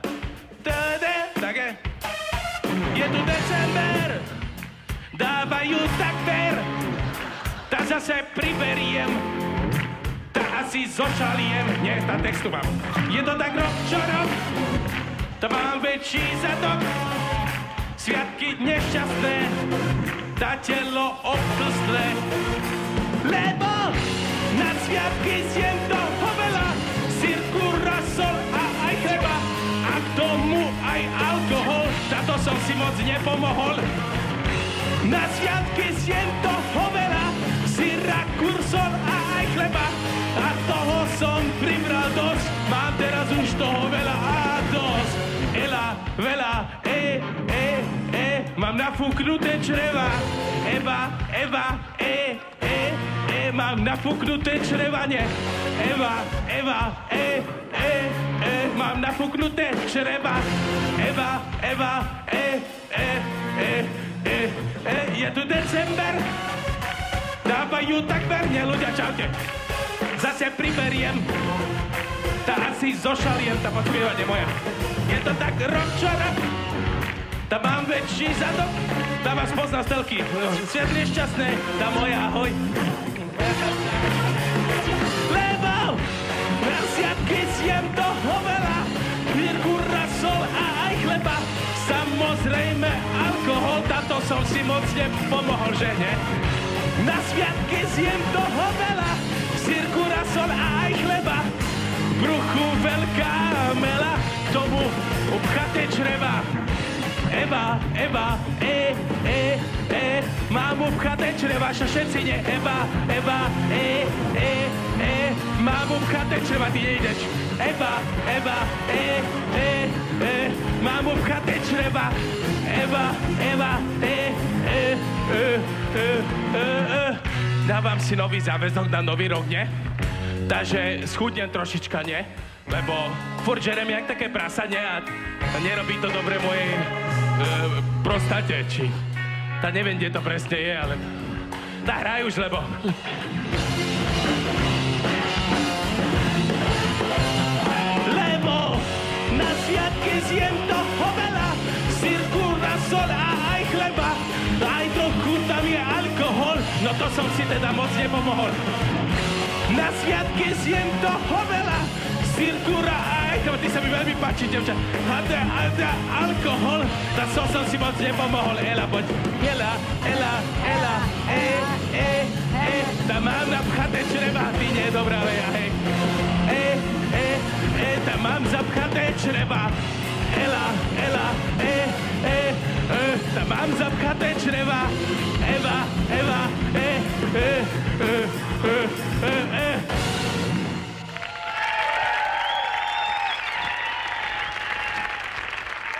tede, tak je. Je tu december, dávajú tak ver, tá zase priberiem, tá asi zošaliem, nie, tá textu mám. Je to tak rok čo rok, to mám väčší zadok, sviatky nešťastné, tá telo obtlstlé, lebo na sviatky zjem toho veľa, sírku, rasol a aj chleba, a k tomu aj alkohol, táto som si moc nepomohol. Na sviatky zjem toho veľa, syra, kursol a aj chleba. A toho som pribral dosť, mám teraz už toho veľa a dosť. Ela, veľa, e, e, e, mám nafúknuté čreva. Eva, Eva, e, e, e, mám nafúknuté čreva, nie. Eva, Eva, e, e, e, mám nafúknuté čreva. Eva, Eva, e, e, e, e, je tu december, dávajú tak verne, ľudia, čaute. Zase priberiem, tá asi zošaliem, tá podspievanie moja. Je to tak rok čo rok, tá mám väčší zadok, tá vás pozná z telky. Svet nešťastné, tá moja, ahoj. Lebo na siatky zjem toho veľa, vírku, rasol a aj chleba. Samozrejme alkohol, táto som si moc nepomohol, že nie? Na sviatky zjem toho veľa, sírku, rasol a aj chleba. V bruchu veľká mela, tomu upchaté čreva. Eva, Eva, e, e, e, mám upchaté čreva, čo všetci nie. Eva, Eva, e, e, e, mám upchaté čreva, ty nejdeš. Eva, Eva, e, e, e, mám upchaté čreva. Eva, Eva, e, e, e, e, e, e. Dávam si nový záväzok na nový rok, nie? Takže schudnem trošička, nie? Lebo furt žerem jak také prasa, nie? A nerobí to dobre mojej e, prostate, či... Tá neviem, kde to presne je, ale... Tá hraj už, lebo... Lebo na sviatky zjem toho veľa, sírku, rasol a aj chleba. Aj trochu tam je alkohol, no to som si teda moc nepomohol. Na sviatky zjem toho veľa, Cirkura, aj, to ty sa mi veľmi páči, devča. Hada, hada, alkohol, tá so som si moc nepomohol. Ela, poď. Ela, Ela, Ela, e, e, e. Tá mám napchaté čreva, ty nie, dobrá leja, hej. E, e, e, tá mám zapchaté čreva. Ela, Ela, e, e, e. Tá mám zapchaté čreva. Eva, Eva, e, e, e, e, e, e.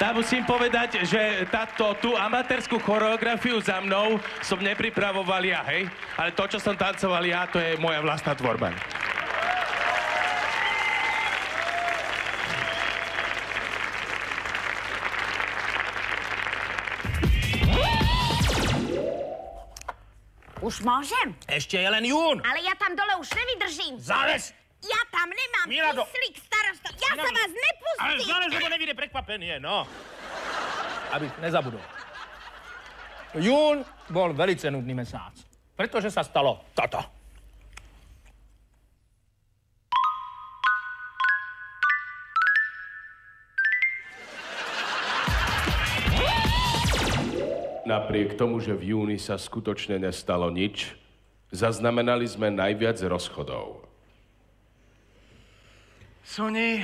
Tá musím povedať, že táto, tú amatérskú choreografiu za mnou som nepripravoval ja, hej? Ale to, čo som tancoval ja, to je moja vlastná tvorba. Už môžem? Ešte je len jún. Ale ja tam dole už nevydržím. Záles! Ja tam nemám Milado. kyslík, starosta. Ja sa vás Ale nepustím. záles, lebo nevíde prekvapenie, no. Aby nezabudol. Jún bol velice nudný mesiac, pretože sa stalo toto. Napriek tomu, že v júni sa skutočne nestalo nič, zaznamenali sme najviac rozchodov. Soni,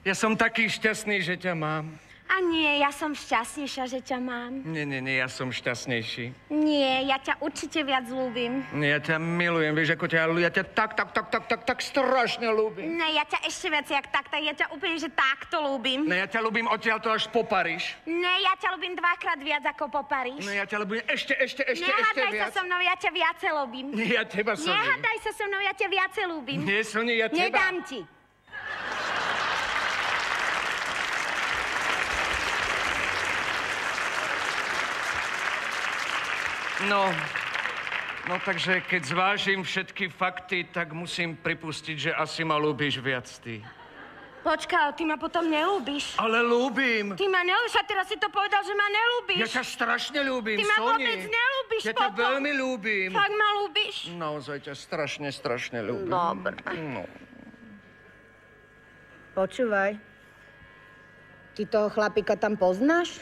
ja som taký šťastný, že ťa mám. A nie, ja som šťastnejšia, že ťa mám. Nie, nie, nie, ja som šťastnejší. Nie, ja ťa určite viac ľúbim. Nie, ja ťa milujem, vieš, ako ťa, ja ťa tak, tak, tak, tak, tak, tak strašne ľúbim. Ne, ja ťa ešte viac jak tak, tak ja ťa úplne, že takto ľúbim. Ne, ja ťa ľúbim odtiaľto až po Paríž. Ne, ja ťa ľúbim dvakrát viac ako po Paríž. Ne, ja ťa ľúbim ešte, ešte, ešte, ešte Nehádaj sa viac. so mnou, ja ťa viacej ľúbim. Nie, ja teba som. Nehádaj sa so mnou, ja ťa viacej ľúbim. Nie, Soni, ja teba. Nedám ti. No, no takže keď zvážim všetky fakty, tak musím pripustiť, že asi ma ľúbiš viac ty. Počkaj, ty ma potom nelúbiš. Ale ľúbim. Ty ma nelúbiš a teraz si to povedal, že ma nelúbiš. Ja ťa strašne ľúbim, Ty ma Soni. vôbec nelúbiš Ja ťa potom. veľmi ľúbim. Fakt ma ľúbiš? Naozaj ťa strašne, strašne ľúbim. Dobre. No. Počúvaj. Ty toho chlapika tam poznáš?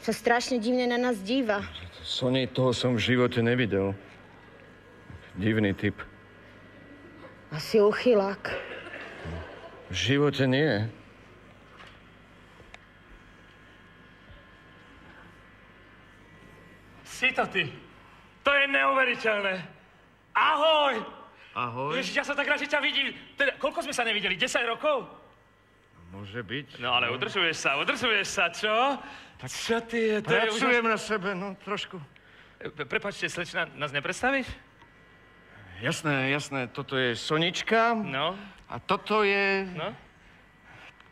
Sa strašne divne na nás díva. Soni, toho som v živote nevidel. Divný typ. Asi uchylák. V živote nie. Si to ty. To je neuveriteľné. Ahoj! Ahoj. Ježiš, ja sa tak rád, že ťa vidím. Teda, koľko sme sa nevideli? 10 rokov? Môže byť. No ale udržuješ sa, udržuješ sa, čo? Tak čo ty? To je Pracujem na sebe, no trošku. úžasné. Prepačte, slečna, nás nepredstavíš? Jasné, jasné, toto je Sonička. No. A toto je... No?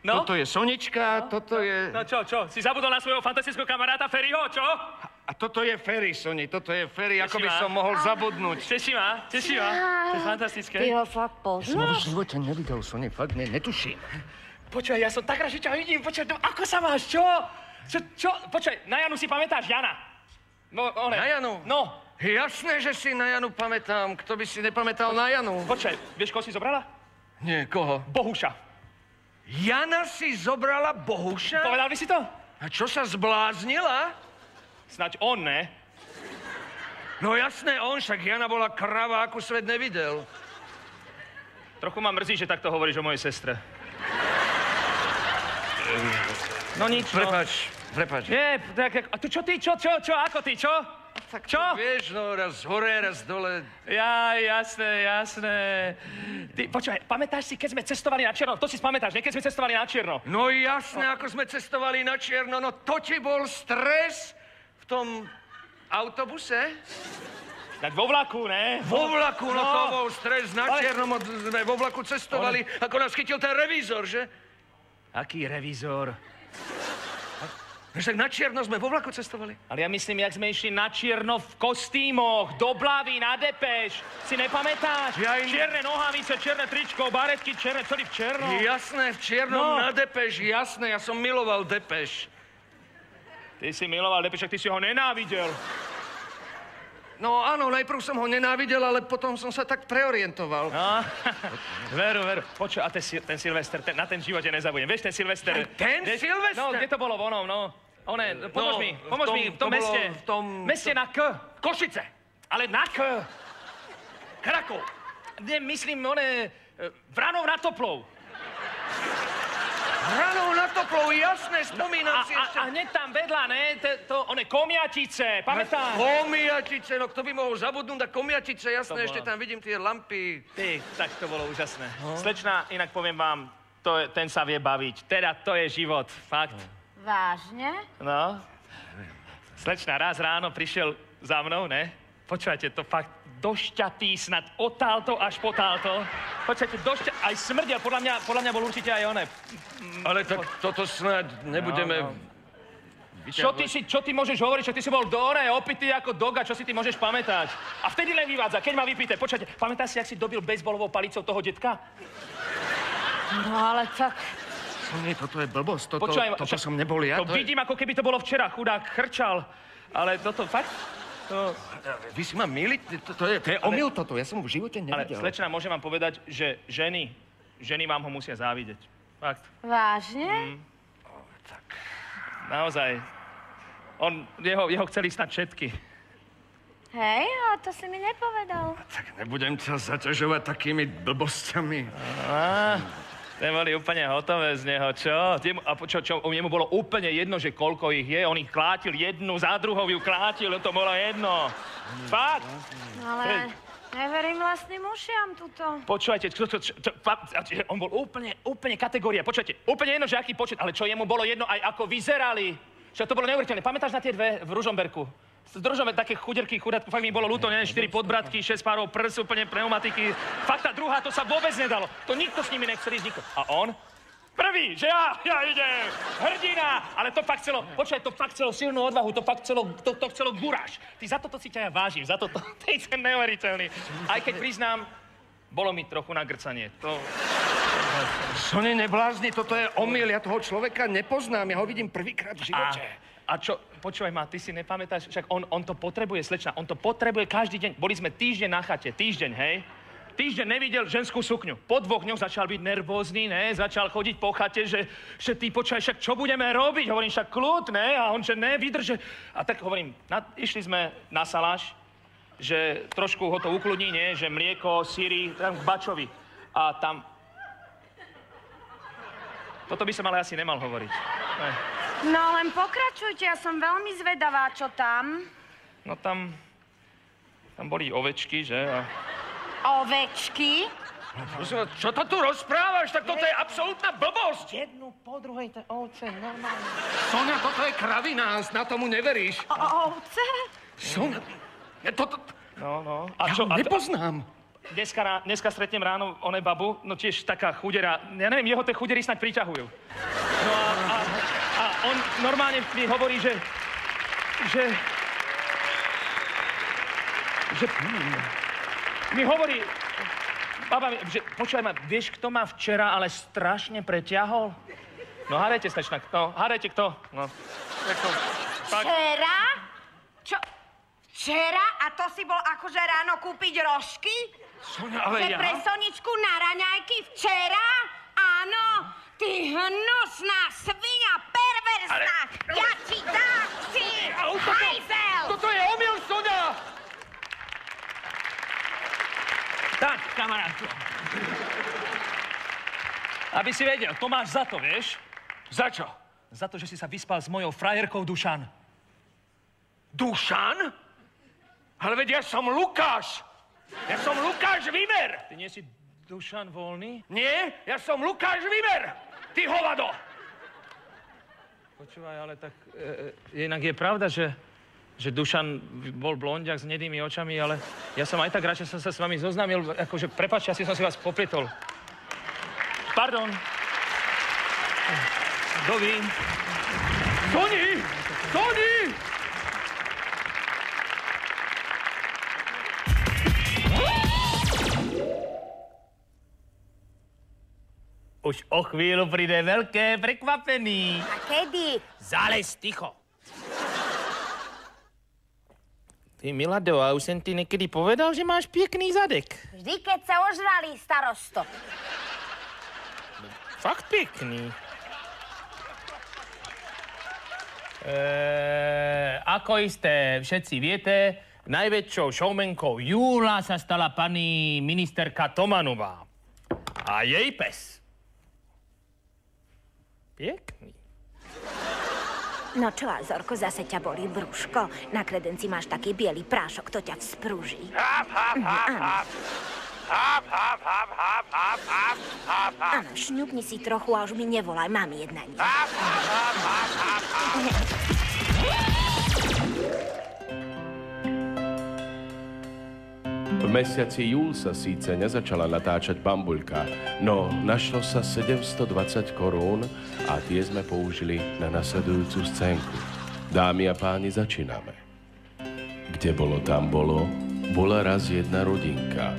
No? Toto je Sonička, toto je... No čo, čo? Si zabudol na svojho fantastického kamaráta Ferryho, čo? A toto je Ferry, Soni, toto je Ferry, ako by som mohol zabudnúť. Teší ma, teší ma. To je fantastické. Ty ho fakt Som ho v poznáš? živote nevidel, Soni, fakt ne, netuším. Počkaj, ja som tak rád, že ťa vidím. Počkaj, no, ako sa máš, čo? Čo, čo? Počkaj, na Janu si pamätáš, Jana? No, one. Na Janu? No. Jasné, že si na Janu pamätám. Kto by si nepamätal na Janu? Počkaj, vieš, koho si zobrala? Nie, koho? Bohuša. Jana si zobrala Bohuša? Povedal by si to? A čo sa zbláznila? Snaď on, ne? No jasné, on, však Jana bola krava, akú svet nevidel. Trochu ma mrzí, že takto hovoríš o mojej sestre. No nič, no. Prepač, prepač. Nie, tak, jak- a tu čo ty, čo, čo, čo, ako ty, čo? Tak čo? Vieš, no raz hore, raz dole. Ja, jasné, jasné. Ty, počúvaj, pamätáš si, keď sme cestovali na Čierno? To si spamätáš, nie? Keď sme cestovali na Čierno. No jasné, ako sme cestovali na Čierno, no to ti bol stres v tom autobuse? Tak vo vlaku, ne? Vo vlaku, no, No. to bol stres na Ale- Čiernom, sme vo vlaku cestovali, ako nás chytil ten revízor, že? Aký revízor? No Však na Čierno sme vo vlaku cestovali. Ale ja myslím, jak sme išli na Čierno v kostýmoch, do Blavy, na Depeš. Si nepamätáš? Ja im- Čierne nohavice, čierne tričko, baretky, čierne, celý v černom. Jasné, v Čiernom No. na Depeš, jasné, ja som miloval Depeš. Ty si miloval Depeš, ak ty si ho nenávidel. No áno, najprv som ho nenávidel, ale potom som sa tak preorientoval. No, veru, veru. Počuj, a ten, ten Silvester, ten, na ten živote nezabudnem. Vieš, ten Silvester... Ten vieš, Silvester? No, kde to bolo vonom, no? One, pomôž No, mi, pomôž tom- mi, v tom to meste. v tom- Meste na K. Košice! Ale na K. Krakov! Nie, myslím, one... e, Vranov na Toplov. Ranou na toplou, jasné, spomínam si a, ešte. a hneď tam vedľa, ne? To, to one Komiatice, pamätáš? Komiatice, no kto by mohol zabudnúť na komiatice, jasné, ešte tam vidím tie lampy. Ty, tak to bolo úžasné. Slečna, inak poviem vám, to je, ten sa vie baviť. Teda to je život, fakt. Vážne? No. Slečna raz ráno prišiel za mnou, ne? Počúvajte, to fakt došťatý snad od tálto až po tálto. Počúvajte, došťa... Aj smrdel, podľa mňa, podľa mňa bol určite aj one. Ale tak toto snáď nebudeme... No, Čo ty, si, čo ty môžeš hovoriť? Čo ty si bol dore, opitý ako doga, čo si ty môžeš pamätať? A vtedy len vyvádza, keď ma vypíte. Počujete, pamätáš si, jak si dobil bejsbolovou palicou toho detka? No ale tak... To nie, toto je blbosť, toto, Počúvaj, toto však- som nebol ja. To je- vidím, ako keby to bolo včera, chudák chrčal. Ale toto fakt... To... Vy si ma milíte, to, to, je, to je Ale- omyl toto, ja som v živote Ale nevidel. slečna, môžem vám povedať, že ženy, ženy vám ho musia závidieť. Fakt. Vážne? Naozaj. On, jeho, jeho chceli snad všetky. Hej, ale to si mi nepovedal. Tak nebudem ťa zaťažovať takými blbosťami. Á, Ste boli úplne hotové z neho, čo? A čo, čo, jemu bolo úplne jedno, že koľko ich je. On ich klátil jednu za druhou, ju klátil, to bolo jedno. Fakt. No ale neverím vlastným ušiam tuto. Počúvajte, čo, čo, čo, fakt, on bol úplne, úplne kategória. Počúvajte, úplne jedno, že aký počet, ale čo jemu bolo jedno, aj ako vyzerali. Čo to bolo neuveriteľné. Pamätáš na tie dve v Ružomberku? Z Ružomberku, také chuderky, chudátku, fakt mi bolo ľúto, ne? 4 podbratky, 6 párov prs, úplne pneumatiky. Fakt tá druhá, to sa vôbec nedalo. To nikto s nimi nechcel ísť, nikto. A on? Prvý, že ja, ja idem, hrdina, ale to fakt chcelo, počkaj, to fakt chcelo silnú odvahu, to fakt chcelo, to, to chcelo guráž. Ty za toto si ťa ja vážim, za toto, ty si neuveriteľný. Aj keď priznám, bolo mi trochu na grcanie. To... Sone neblázni, toto je omyl, ja toho človeka nepoznám, ja ho vidím prvýkrát v A, živote. a čo, počúvaj ma, ty si nepamätáš, však on, on to potrebuje, slečna, on to potrebuje každý deň. Boli sme týždeň na chate, týždeň, hej? Týždeň nevidel ženskú sukňu. Po dvoch dňoch začal byť nervózny, ne? Začal chodiť po chate, že, že ty počúvaj, však čo budeme robiť? Hovorím, však kľud, ne? A on, že ne, vydrže. A tak hovorím, na, išli sme na saláš, že trošku ho to ukludní, nie? Že mlieko, síry, tam k Bačovi. A tam... Toto by som ale asi nemal hovoriť. Ne. No len pokračujte, ja som veľmi zvedavá, čo tam. No tam... Tam boli ovečky, že? A... Ovečky. Prosím vás, čo to tu rozprávaš? Tak toto je absolútna blbosť. Jednu po druhej, to ovce, normálne. Sonia, toto je kravina, na tomu neveríš. O- ovce? Sonia, toto... No, no. A Ja čo? A nepoznám. Dneska, rá- dneska stretnem ráno one babu, no tiež taká chudera. Ja neviem, jeho tie chudery snaď priťahujú. No a, a, a on normálne mi hovorí, že... Že... Že... Mi hovorí... Baba že počúvaj ma, vieš, kto ma včera ale strašne preťahol? No hádajte, slečna, kto? Hádajte, kto? No. Včera? Včera? A to si bol akože ráno kúpiť rožky? Sonia, ale Že ja... pre Soničku na raňajky včera? Áno, ty hnusná svinia, perverzná! Ja ti dám, ty hajzel! Toto je omyl, Sonia! Tak, kamarátko. Aby si vedel, to máš za to, vieš? Za čo? Za to, že si sa vyspal s mojou frajerkou Dušan. Dušan? Ale veď ja som Lukáš. Ja som Lukáš Vimer. Ty nie si Dušan voľný? Nie, ja som Lukáš Vimer. Ty hovado. Počúvaj, ale tak e, e, inak je pravda, že, že Dušan bol blondiak s nedými očami, ale ja som aj tak radšej som sa s vami zoznámil, akože prepáčte, asi som si vás popletol. Pardon. Soni! Soni! Už o chvíľu príde veľké prekvapení. A kedy? Zales ticho. Ty Milado, a už som ti niekedy povedal, že máš pekný zadek. Vždy, keď sa ožrali, starosto. Fakt pekný. E, ako isté všetci viete, najväčšou showmenkou júla sa stala pani ministerka Tomanová. A jej pes. Pekný. No čo, Azorko, zase ťa boli brúško? Na kredenci máš taký biely prášok, to ťa vzprúži. Hap, hap, hap, hap. Hap, hap, hap, hap, hap, hap, hap, hap. Áno, šňupni si trochu a už mi nevolaj, mám jednanie. Hap, hap, hap, hap, hap, hap. V mesiaci júl sa síce nezačala natáčať bambuľka, no našlo sa 720 korún a tie sme použili na nasledujúcu scénku. Dámy a páni, začíname. Kde bolo, tam bolo, bola raz jedna rodinka.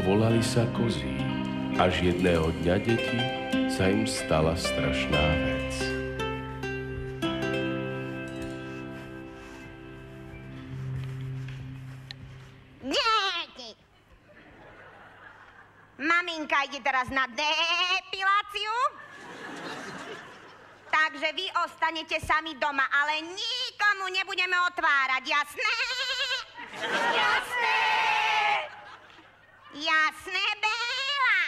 Volali sa kozí. Až jedného dňa deti sa im stala strašná vec. Na depiláciu. Takže vy ostanete sami doma, ale nikomu nebudeme otvárať, jasné? Jasné! Jasné, Béla?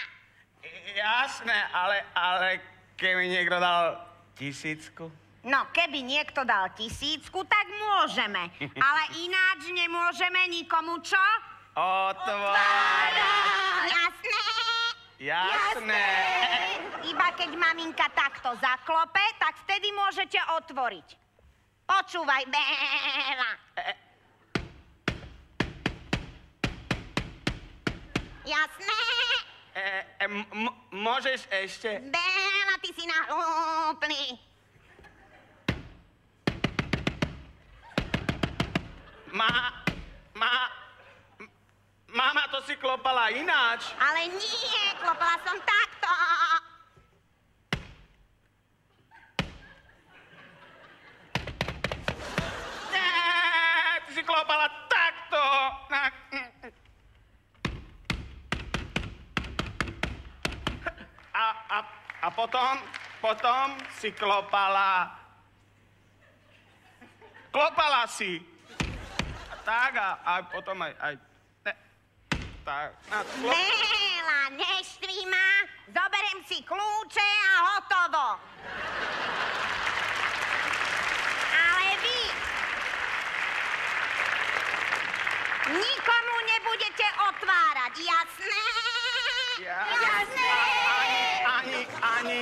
Jasné, ale, ale keby niekto dal tisícku? No, keby niekto dal tisícku, tak môžeme. Ale ináč nemôžeme nikomu čo? Otvárať! Jasné? Jasné. Iba keď maminka takto zaklope, tak vtedy môžete otvoriť. Počúvaj, Béla. Jasné? E, e, môžeš ešte? Béla, ty si nahlúpli. Má, má, m- mama to si klopala ináč. Ale nie, klopala som takto. Nie, ty si klopala takto. A, a, a potom, potom si klopala... Klopala si. Tak a, a potom aj... aj tak, a. Béla, neštví ma. Zoberiem si kľúče a hotovo. Ale vy nikomu nebudete otvárať, jasné? Jasné! Ani, ani,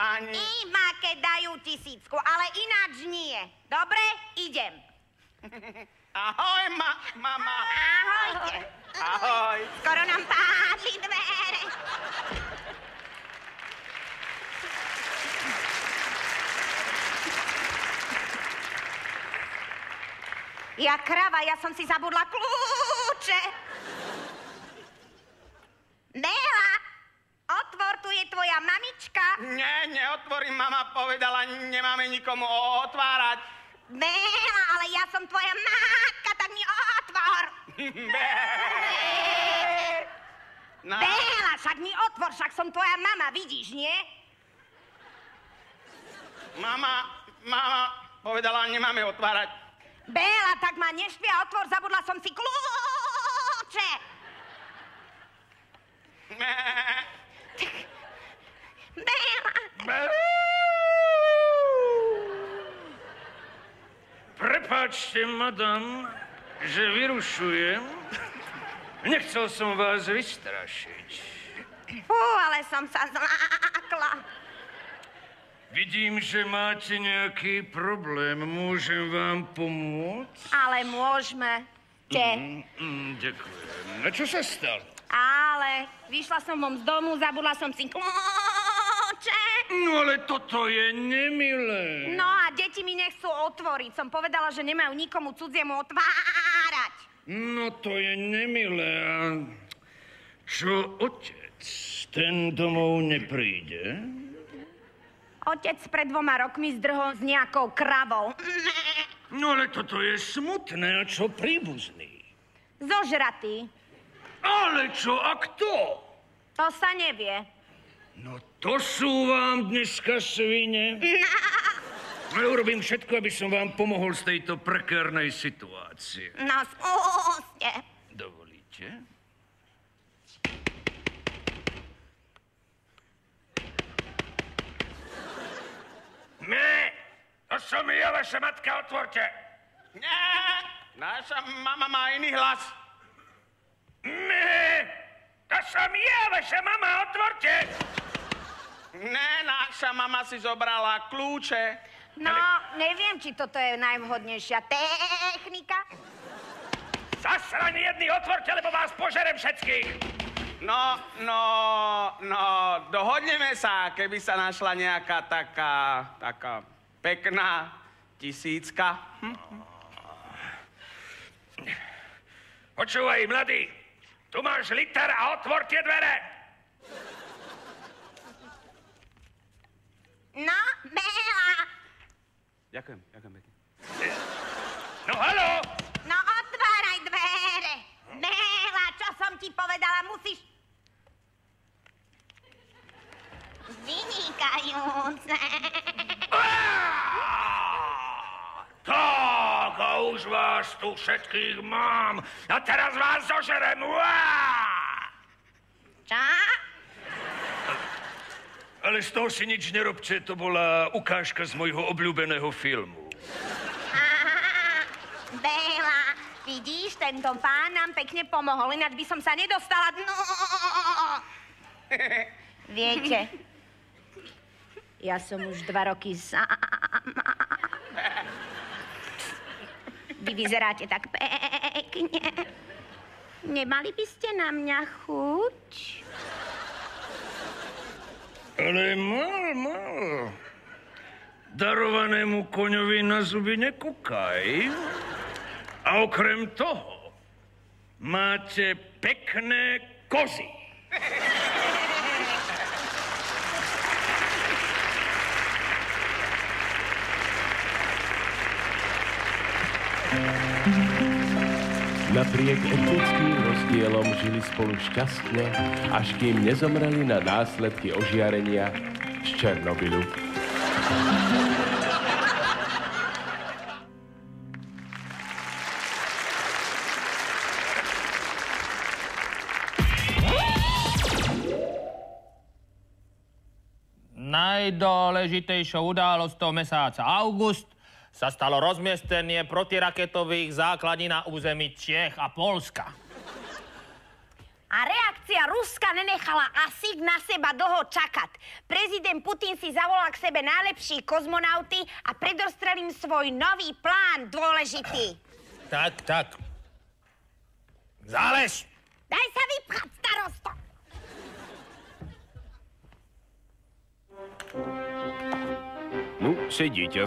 ani... Iba keď dajú tisícku, ale ináč nie. Dobre, idem. Ahoj, ma, mama. Ahojte. Ahoj. Skoro nám pádli dvere. Ja krava, ja som si zabudla kľúče. Bela, otvor, tu je tvoja mamička. Nie, neotvorím, mama povedala, nemáme nikomu otvárať. Bela, ale ja som tvoja matka, tak mi otvor. No. Bela, však mi otvor, však som tvoja mama, vidíš, nie? Mama, mama povedala, nemáme otvárať. Béla, tak ma neštvia, otvor, zabudla som si kľúče. Béla. Prepáčte, madam, že vyrušujem. Nechcel som vás vystrašiť. Fú, ale som sa zlákla. Vidím, že máte nejaký problém. Môžem vám pomôcť? Ale môžeme. Te. Mm, mm, ďakujem. A čo sa stalo? Ale vyšla som von z domu, zabudla som si. No ale toto je nemilé. No a deti mi nechcú otvoriť. Som povedala, že nemajú nikomu cudziemu otvárať. No to je nemilé. A čo otec? Ten domov nepríde? Otec pred dvoma rokmi zdrhol s nejakou kravou. No ale toto je smutné. A čo príbuzný? Zožratý. Ale čo a kto? To sa nevie. No to sú vám dneska svine. Ale urobím všetko, aby som vám pomohol z tejto prekérnej situácie. No skúste. Dovolíte? Ne, to som ja, vaša matka, otvorte. Nie, naša mama má iný hlas. Ne, to som ja, vaša mama, otvorte. Ne, naša mama si zobrala kľúče. No, neviem, či toto je najvhodnejšia technika. Zasraní jedný, otvorte, lebo vás požerem všetkých. No, no, no, dohodneme sa, keby sa našla nejaká taká, taká pekná tisícka. Hm? Počúvaj, mladý, tu máš liter a otvor tie dvere. No, Bela. Ďakujem, ďakujem pekne. No halo, No, otváraj dvere. Bela, čo som ti povedala, musíš... Vynikajúce. Tak a už vás tu všetkých mám. A teraz vás zožerem. Čo? Ale z toho si nič nerobte, to bola ukážka z mojho obľúbeného filmu. Aha, Bela, vidíš, tento pán nám pekne pomohol, ináč by som sa nedostala dnu. Viete, ja som už dva roky sama. Vy vyzeráte tak pekne. Nemali by ste na mňa chuť? Ale mal, mal. Darovanému koňovi na zuby nekúkaj. A okrem toho máte pekné kozy. Napriek etnickým rozdielom žili spolu šťastne, až kým nezomreli na následky ožiarenia z Černobylu. Najdôležitejšou udalosťou mesáca august sa stalo rozmiestnenie protiraketových základní na území Čiech a Polska. A reakcia Ruska nenechala asi na seba dlho čakať. Prezident Putin si zavolal k sebe najlepší kozmonauty a predostrel im svoj nový plán dôležitý. Tak, tak. Zálež! Daj sa vypchať, starosto! No, sedíte.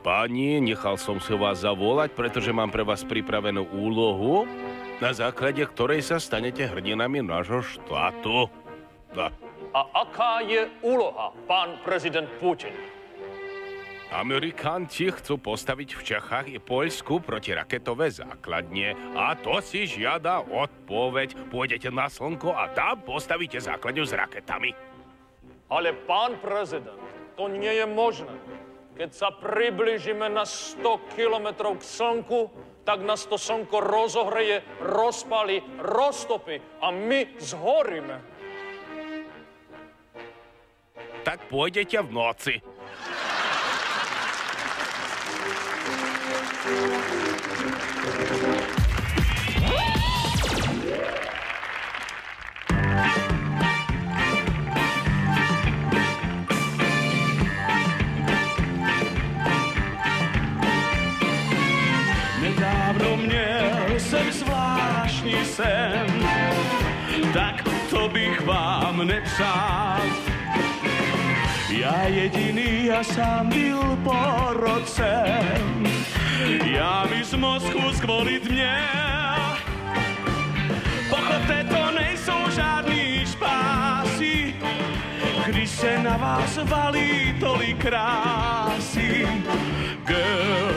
Páni, nechal som si vás zavolať, pretože mám pre vás pripravenú úlohu, na základe ktorej sa stanete hrdinami nášho štátu. Da. A aká je úloha, pán prezident Putin? Amerikanci chcú postaviť v Čechách i Poľsku protiraketové základne a to si žiada odpoveď. Pôjdete na Slnko a tam postavíte základňu s raketami. Ale pán prezident, to nie je možné. Keď sa približíme na 100 kilometrov k slnku, tak nás to slnko rozohreje, rozpali, roztopí a my zhoríme. Tak pôjdete v noci. Jediný, já sám byl po roce, já mi z mozku zvolit měl. Pochopte, to nejsou žádný špásy, kdy se na vás valí tolik krásy. Girls,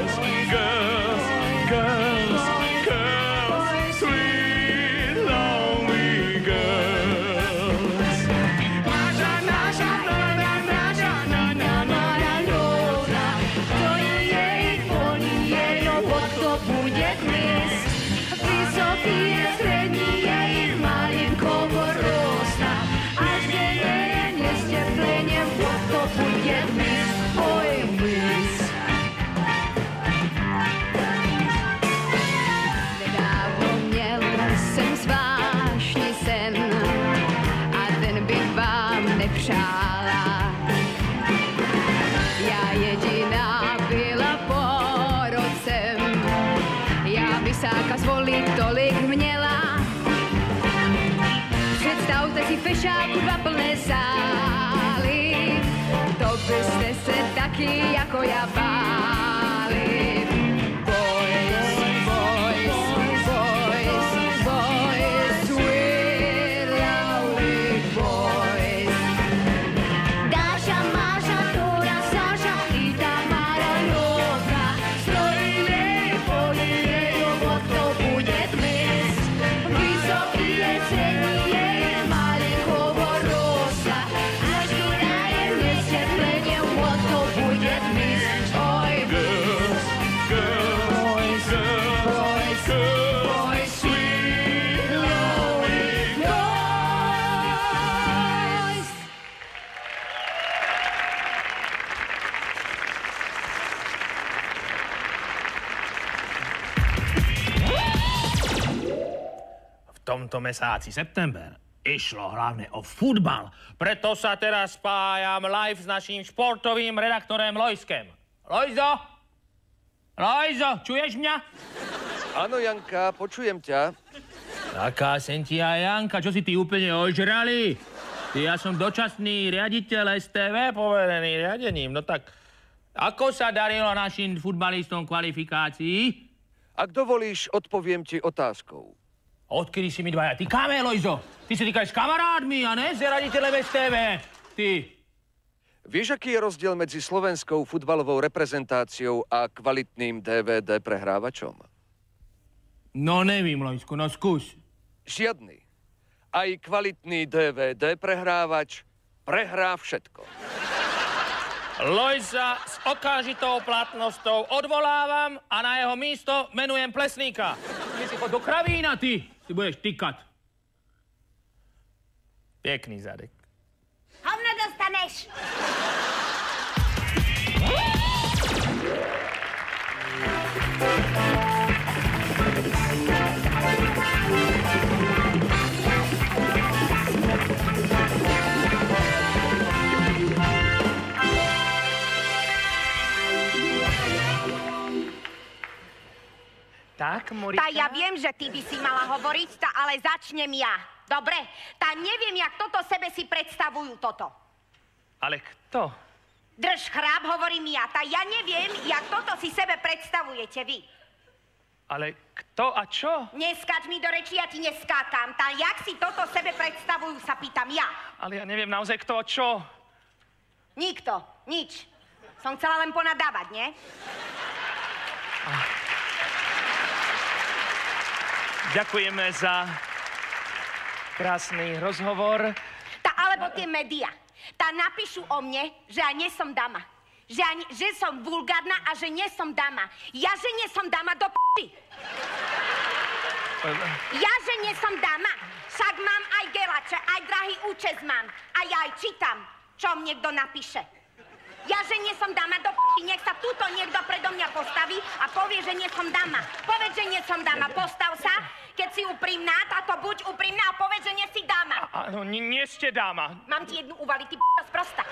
se taky jako tomto mesáci september išlo hlavne o futbal. Preto sa teraz spájam live s naším športovým redaktorem Lojskem. Lojzo? Lojzo, čuješ mňa? Áno, Janka, počujem ťa. Taká sentia Janka, čo si ty úplne ožrali? Ja som dočasný riaditeľ STV, poverený riadením. No tak, ako sa darilo našim futbalistom kvalifikácií? Ak dovolíš, odpoviem ti otázkou. Odkedy si mi dvaja? Ty kame, Lojzo? Ty si týkaš s kamarádmi a ne s riaditeľem STV. Ty. Vieš, aký je rozdiel medzi slovenskou futbalovou reprezentáciou a kvalitným DVD prehrávačom? No nevím, Lojsko, no skús. Žiadny. Aj kvalitný DVD prehrávač prehrá všetko. Lojza s okážitou platnosťou odvolávam a na jeho místo menujem plesníka. Ty si chod do kravína, ty. Ty budeš tykať. Pekný zadek. Hovno dostaneš. Tak, Morika? Tá ja viem, že ty by si mala hovoriť, tá, ale začnem ja. Dobre? Tá neviem, jak toto sebe si predstavujú toto. Ale kto? Drž chráb, hovorím ja. Tá ja neviem, jak toto si sebe predstavujete vy. Ale kto a čo? Neskáč mi do reči, ja ti neskákam. Tá jak si toto sebe predstavujú, sa pýtam ja. Ale ja neviem naozaj kto a čo. Nikto, nič. Som chcela len ponadávať, nie? Ďakujeme za krásny rozhovor. Tá alebo tie média. Tá napíšu o mne, že ja nie som dama. Že, ja, že som vulgárna a že nie som dama. Ja, že nie som dama do p***y. Ja, že nie som dama. Však mám aj gelače, aj drahý účes mám. A ja aj čítam, čo mne kto napíše. Ja, že nie som dama do p***y. Nech sa túto niekto predo mňa postaví a povie, že nie som dama. Povedz, že nie som dama. Postav sa. Keď si úprimná, táto buď úprimná a povedz, že nie si dama. Áno, nie, nie ste dáma. Mám ti jednu uvaliť, ty p***a sprosta.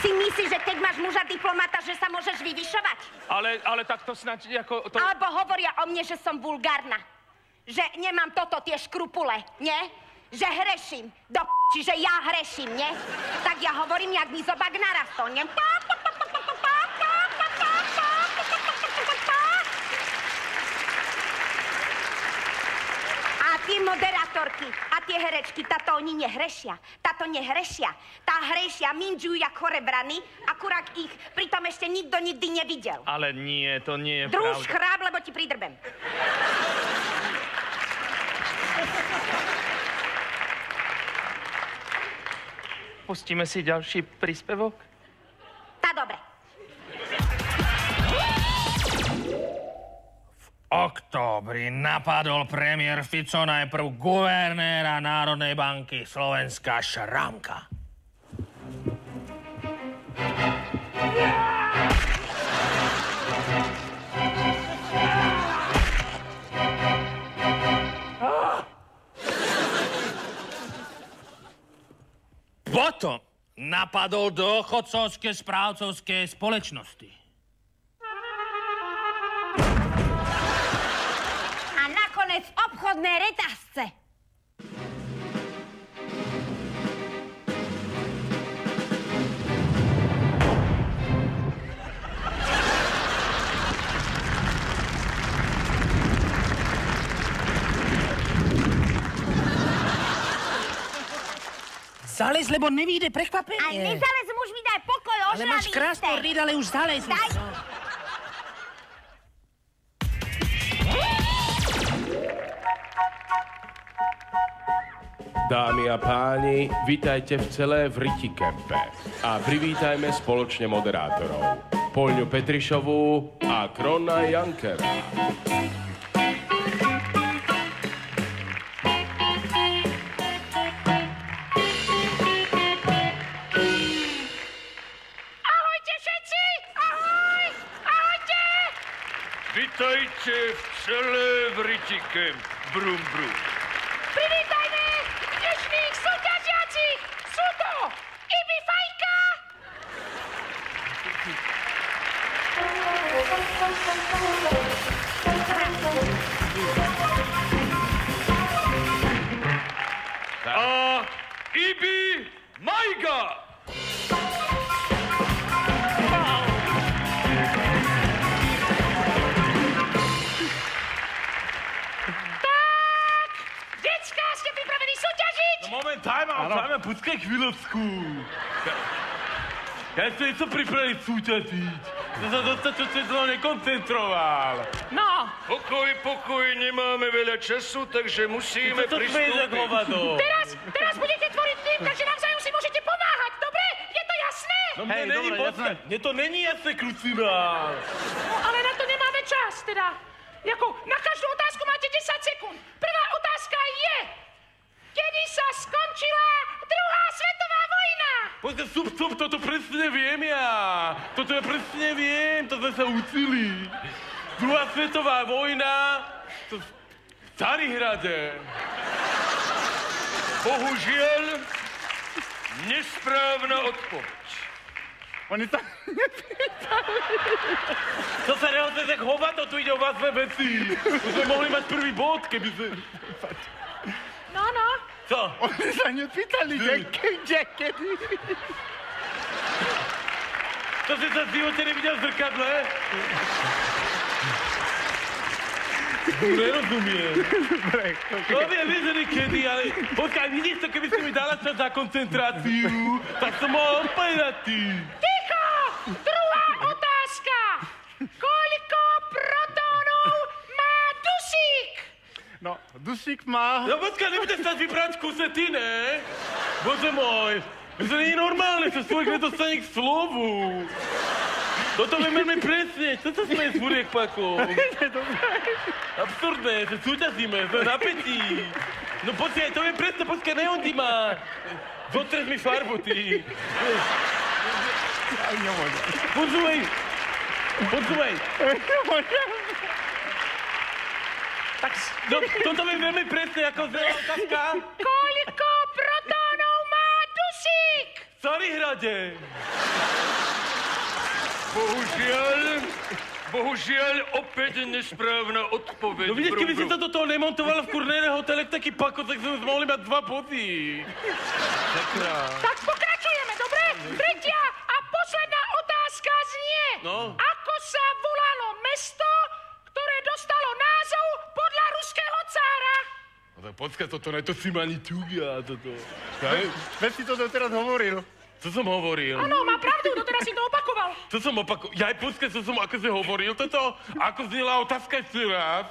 Si myslíš, že keď máš muža diplomata, že sa môžeš vyvyšovať? Ale, ale tak to snáď ako... To... Alebo hovoria o mne, že som vulgárna. Že nemám toto, tie škrupule, nie? Že hreším. Do p***, čiže ja hreším, nie? Tak ja hovorím, jak mi zobak narastol, nie? A tie moderátorky a tie herečky, táto oni nehrešia. Táto nehrešia. Tá hrešia, minžujú jak chore vrany, akurát ich pritom ešte nikto nikdy nevidel. Ale nie, to nie je Druž pravda. chráb, lebo ti pridrbem. Pustíme si ďalší príspevok? Tá dobre. októbri napadol premiér Fico najprv guvernéra Národnej banky Slovenska Šramka. Potom napadol dôchodcovské správcovské spoločnosti. A nakoniec obchodné reťazce. Zalez, lebo nevíde prekvapenie. A nezalez, muž mi daj pokoj, Ale ožralý máš krásny ste. rýd, ale už zalez. Daj. Dámy a páni, vítajte v celé Vriti Kempe a privítajme spoločne moderátorov. Poľňu Petrišovú a Krona Jankera. V celé Vritike. Brum, brum. Privítajme dnešných súťažiacich! Sú to Ibi Fajka! A Ibi Majga. Moment, time out, time out, počkaj chvíľovsku. Ja som niečo pripraviť súťažiť. To sa dostatočne nekoncentroval. No, Pokoj, pokoj, nemáme veľa času, takže musíme to jak hovado? teraz, teraz budete tvoriť tým, takže navzájom si môžete pomáhať, dobre? Je to jasné? No mne není dobre, podsta- Mne to není jasné, krucinál. No, ale na to nemáme čas, teda. Jako, na každú otázku máte 10 sekúnd. Sa skončila druhá svetová vojna? Počkaj, stup, stup, toto presne viem ja. Toto ja presne viem, to sme sa učili. Druhá svetová vojna, to v Carihrade. Bohužiaľ, nesprávna odpoveď. Oni sa... To sa nehoce, tak hovado, tu ide o vás dve veci. Už sme mohli mať prvý bod, keby sme... No, no. Co? Oni sa nepýtali, kde, kedy. To si sa v živote nevidel v zrkadle? Nerozumiem. No viem, vieš, že kedy, ale počkaj, vidíš to, keby si mi dala čas na koncentráciu, tak som mohol ty. Ticho! Druhá otázka. Koľko protónov má dusík? No, dusík má... No počkaj, nebudeš sa vybrať kuse ty, ne? Bože môj, to nie je normálne, že človek nedostane k slovu. Toto viem veľmi presne, čo sa smeješ furiek pakom? Absurdné, že súťažíme, sme napätí. No počkaj, to viem presne, počkaj, nehondi ma. Zotres mi farbu, ty. Počúvaj, počúvaj. Tak, no, toto viem veľmi presne, ako znela otázka. Koľko protónov má dusík? V Carihrade. Bohužiaľ, bohužiaľ, opäť nesprávna odpoveď. No vidíš, keby si to do toho nemontoval v kurnéne hotele, taký pako, tak sme mohli mať dva body. Sakra. Tak pokračujeme, dobre? Tretia a posledná otázka znie. No. Ako sa volalo mesto, ktoré dostalo názov podľa ruského cára? No tak počkaj, toto ne, to si ma ani tugia, toto. Veď si to doteraz hovoril. Co som hovoril? Áno, má pravdu, doteraz si to opakoval. Co som opakoval? Ja aj počkaj, co som akože hovoril toto? Ako znela otázka ešte raz?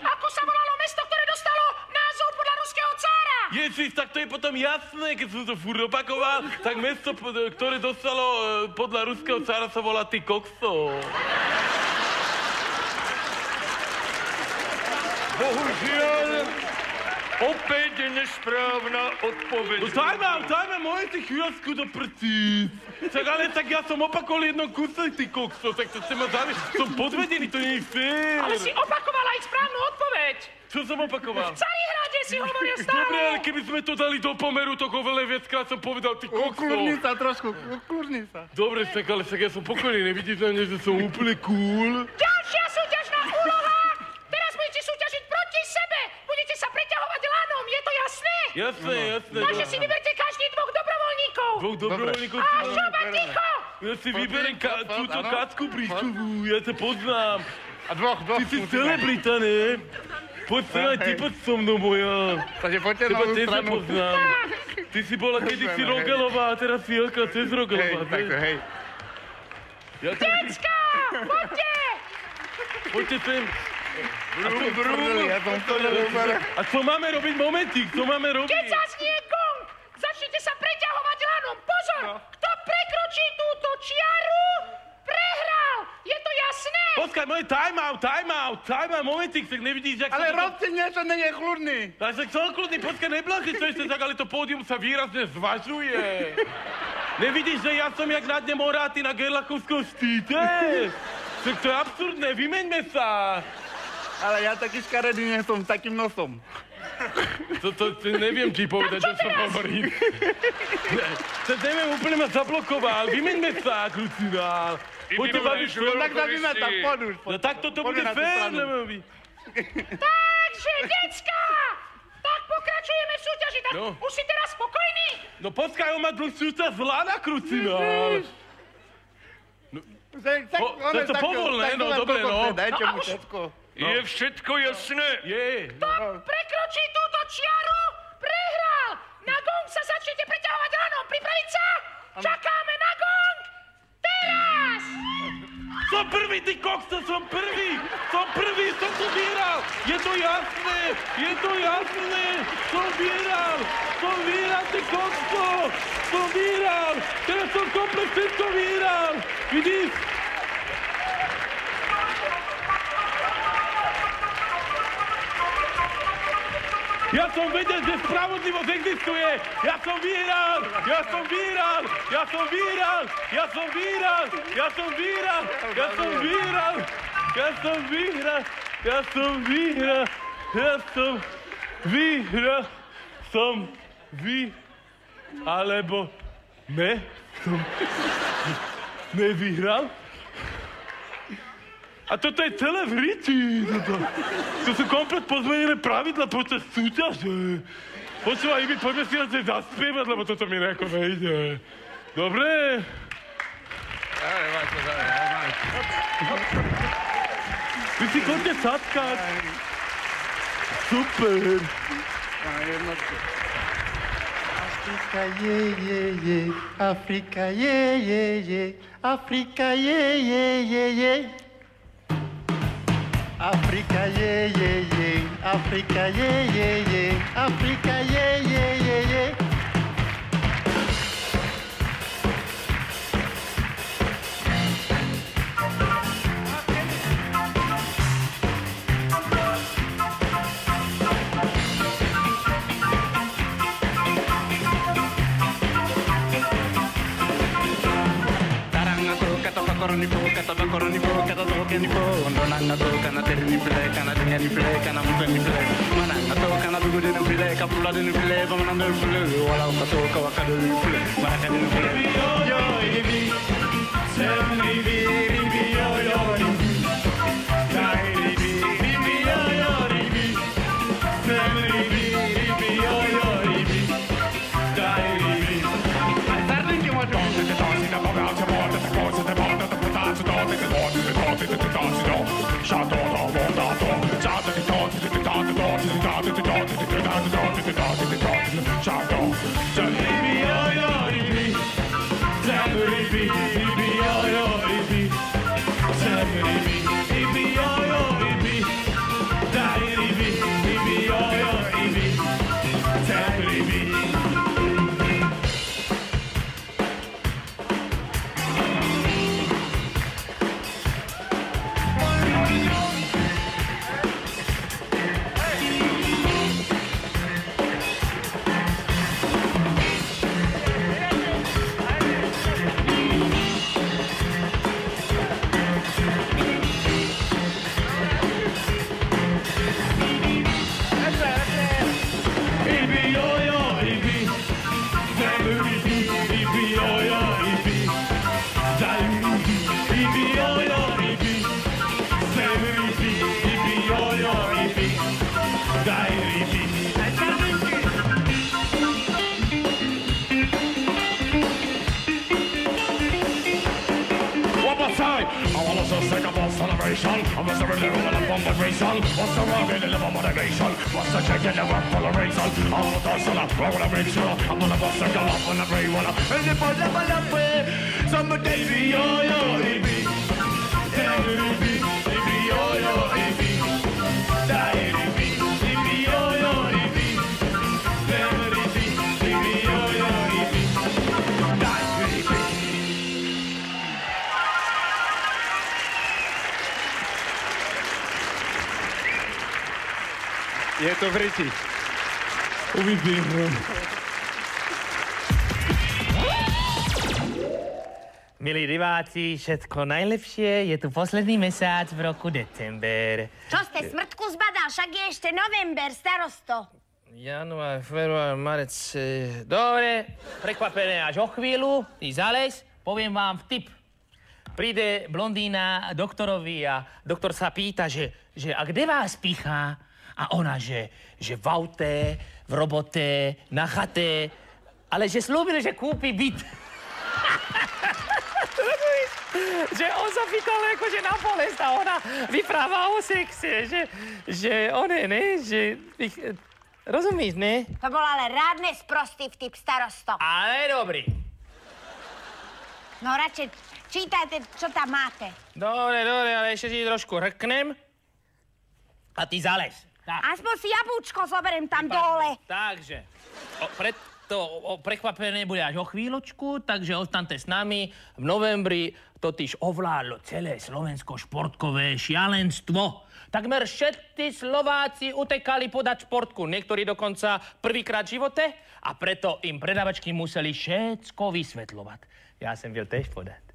Ako sa volalo mesto, ktoré dostalo názov podľa ruského cára? Ježiš, tak to je potom jasné, keď som to furt opakoval, tak mesto, ktoré dostalo e, podľa ruského cára sa volá Ty kokso. Bohužiaľ, opäť nesprávna odpoveď. No time out, time out, môžete chvíľačku do prcí. Tak ale tak ja som opakoval jedno kúsok, ty kokso, tak to ste ma zali... Som podvedený, to nie je fér. Ale si opakovala aj správnu odpoveď. Čo som opakoval? V Carihrade si hovoril stále. Dobre, ale keby sme to dali do pomeru, to oveľa viackrát som povedal, ty kokso. Ukludni sa trošku, ukludni sa. Dobre, tak ale však ja som pokojný, nevidíš na mne, že som úplne cool. Ďalšia súťažná úloha. Teraz budete súťažiť proti sebe. Budete sa preťahovať lanom, je to jasné? Jasné, jasné. Takže si vyberte každý dvoch dobrovoľníkov. Dvoch dobrovoľníkov. A šoba ticho. Ja si vyberiem ka- túto Kacku Bríškovú, ja ťa poznám. A dvoch, dvoch. Ty si celebrita, ne? Poď sa aj ty Hej. poď so mnou, moja. Takže poďte na Teba moju tiež stranu. nepoznám. Ty si bola kedysi Poďme, hej. Rogelová, a teraz si Jelka cez Rogelová. Hej, takto, hej. Ja som... Decka, poďte. Poďte sem. Brum, brum, ja som to nedober. A čo máme robiť? Momentík, čo máme robiť? Keď zaznie gong, začnite sa preťahovať lanom. Pozor, kto prekročí túto čiaru, prehral. Je to jasné? Počkaj, môj time out, time out, time out, momentík, tak nevidíš, jak... Ale to- robte niečo, nie je chludný. Ja som chcel kľudný, počkaj, neblázni, čo ešte tak, ale to pódium sa výrazne zvažuje. Nevidíš, že ja som jak na dne moráty na Gerlachovskom štíte? Tak to je absurdné, vymeňme sa. Ale ja taký škaredý nie som, s takým nosom. To, to, to neviem ti povedať, čo som hovoril. Ne, To neviem, úplne ma zablokoval. Vymeňme sa, krucinál. Poďte baviť veľký Tak zabíme, tak si. poď už. No tak toto bude fér, vy... Takže, decka, tak pokračujeme v súťaži. Tak No. už si teraz spokojný? No počkaj, on má časť zlá na krucinál. Tak, tak, ono to je je to povolné, no, dobre, no. Dajte No mu už- všetko. Je všetko jasné? Je. Kto prekročí túto čiaru, prehral. Na gong sa začnete preťahovať lanom. Pripraviť sa? Čakáme na gong. Teraz. Som prvý, ty kokso, som prvý! Som prvý, som to vyhral! Je to jasné! Je to jasné! Som vyhral! Som vyhral, ty kokso! Som vyhral! Teraz som komplet všetko vyhral! Vidíš? Ja som vedel, že spravodlivosť existuje! Ja som vyhral! Ja som vyhral! Ja som vyhral! Ja som vyhral! Ja som vyhral! Ja som vyhral! Ja som vyhral! Ja som vyhral! Ja som vyhral! Som vy... Alebo... Ne? Som... Nevyhral? A toto je celé v riti. Toto. To sú komplet pozmenené pravidla počas súťaže. Počúvaj, Ibi, poďme si na zaspievať, lebo toto mi nejako nejde. Dobre? Vy si chodte satkať. Super. Afrika je, je, je, Afrika je, je, je, Afrika je, je, je, je. Africa, yeah, yeah, yeah. Africa, yeah, yeah, yeah. Africa, yeah, yeah, yeah, yeah. 心にこう肩心にこう肩とけにこう温度なんなとかなてるにプレイ。かなてにプレイ。かなむとにプレイ。まなんなとかなぶぐでぬプレイ。かぶらでぬプレイ。ばまなんでぬプレイ笑うかどうかわかるぬプレイ。まなかでぬプレイ。Yo, baby, tell me. 杀多多，多多多，杀得你多，多多，多多，多，多多。celebration. I'm a certain level and I'm reason What's the wrong in the level motivation? What's the check in the rap for the reason? I'm a person, I wanna make sure I'm gonna bust a gun up on the one And if I level up with Some days we all, all be. Oh, then we oh, be. To v riti. Uvidím. Milí diváci, všetko najlepšie. Je tu posledný mesiac v roku december. Čo ste smrtku zbadal? Však je ešte november, starosto. Január, február, marec. eh, Dobre, prekvapené až o chvíľu. Ty zales, poviem vám vtip. Príde blondína doktorovi a doktor sa pýta, že, že a kde vás pichá? A ona, že, že v aute, v robote, na chate, ale že slúbil, že kúpi byt. Že on sa pýtal akože na bolest a ona vypráva o sexe, že, že on je, ne, že... ich- Rozumíš, ne? To bol ale rádne sprostý vtip, starosto. Ale dobrý. No radšej čítajte, čo tam máte. Dobre, dobre, ale ešte ti trošku hrknem. A ty zales. Tak. Aspoň si jablúčko zoberiem tam dole. Takže, o, preto o, prekvapené bude až o chvíľočku, takže ostaňte s nami. V novembri totiž ovládlo celé Slovensko športkové šialenstvo. Takmer všetci Slováci utekali podať športku, niektorí dokonca prvýkrát v živote a preto im predavačky museli všetko vysvetľovať. Ja som byl tež podať.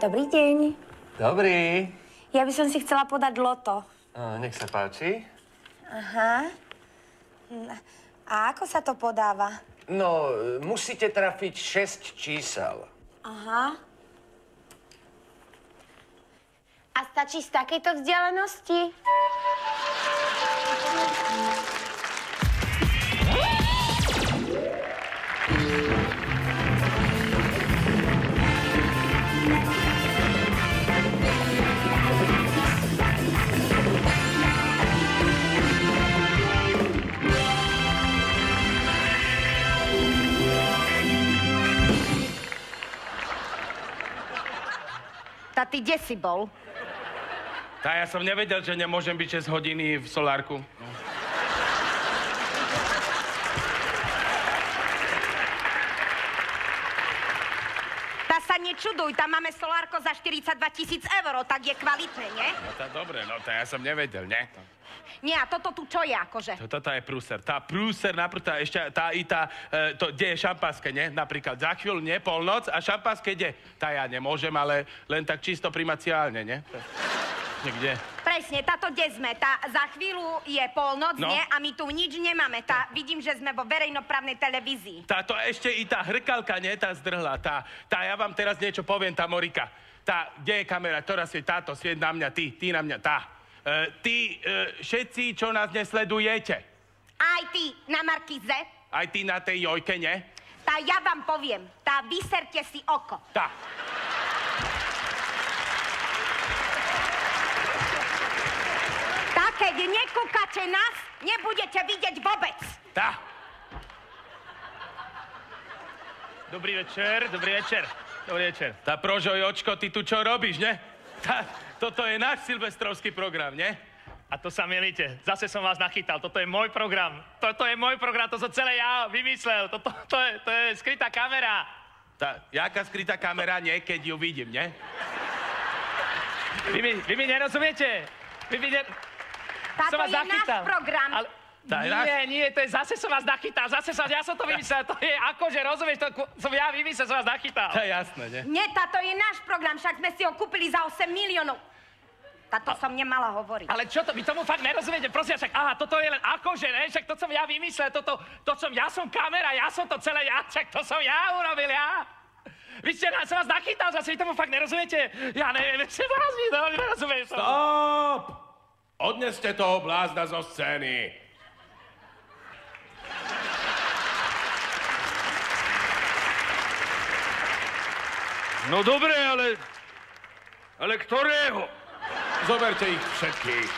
Dobrý deň. Dobrý. Ja by som si chcela podať loto. A, nech sa páči. Aha. Hm, A ako sa to podáva? No, musíte trafiť 6 čísel. Aha. A stačí z takejto vzdialenosti? Tá ty kde si bol? Tá ja som nevedel, že nemôžem byť 6 hodiny v solárku. No. Tá sa nečuduj, tam máme solárko za 42 tisíc eur, tak je kvalitné, nie? no tá dobre, no tá ja som nevedel, ne? Nie, a toto tu čo je akože? To, toto je prúser. Tá prúser naprúta ešte tá i tá, e, to, kde je šampanské, ne? Napríklad za chvíľu, nie? Polnoc a šampanské kde? Tá ja nemôžem, ale len tak čisto primaciálne, ne? Niekde. Presne, táto kde sme? Tá za chvíľu je polnoc, No. nie? A my tu nič nemáme. Tá, vidím, že sme vo verejnoprávnej televízii. Táto ešte i tá hrkalka, nie? Tá zdrhla. Tá, tá, ja vám teraz niečo poviem, tá Morika. Tá, kde je kamera? Ktorá svieť? Táto, svieť na mňa, ty, ty na mňa, tá. E, ty, e, všetci, čo nás nesledujete, Aj ty na Markize, aj ty na tej jojke, nie? tá ja vám poviem, tá vyserte si oko. Tá. Tá, keď nekúkate nás, nebudete vidieť vôbec. Tá. Dobrý večer, dobrý večer, dobrý večer. Tá prožojočko, ty tu čo robíš, ne? Tá, toto je náš silvestrovský program, ne? A to sa milíte. Zase som vás nachytal. Toto je môj program. Toto je môj program. To som celé ja vymyslel. Toto to je, to je skrytá kamera. Tá, jaká skrytá kamera, nie, keď ju vidím, ne? Vy mi, vy mi nerozumiete. Vy mi ne... Táto som vás je náš nachytal. program. Ale... Tá nie, náš- nie, to je zase som vás nachytal. Zase som, ja som to vymyslel. To je akože, rozumieš, to som ja vymyslel, som vás nachytal. To je jasné, ne? Nie, táto je náš program, však sme si ho kúpili za 8 miliónov. Táto som nemala hovoriť. Ale čo to, vy tomu fakt nerozumiete, prosím, však, aha, toto je len akože, ne, však to som ja vymyslel, toto, to som, ja som kamera, ja som to celé, ja, však to som ja urobil, ja. Vy ste nás, sa vás nachytal, zase vy tomu fakt nerozumiete. Ja neviem, ste blázni, no, nerozumiem to. Stop! Odneste toho blázna zo scény. No dobre, ale... Ale ktorého? Zoberte ich všetkých.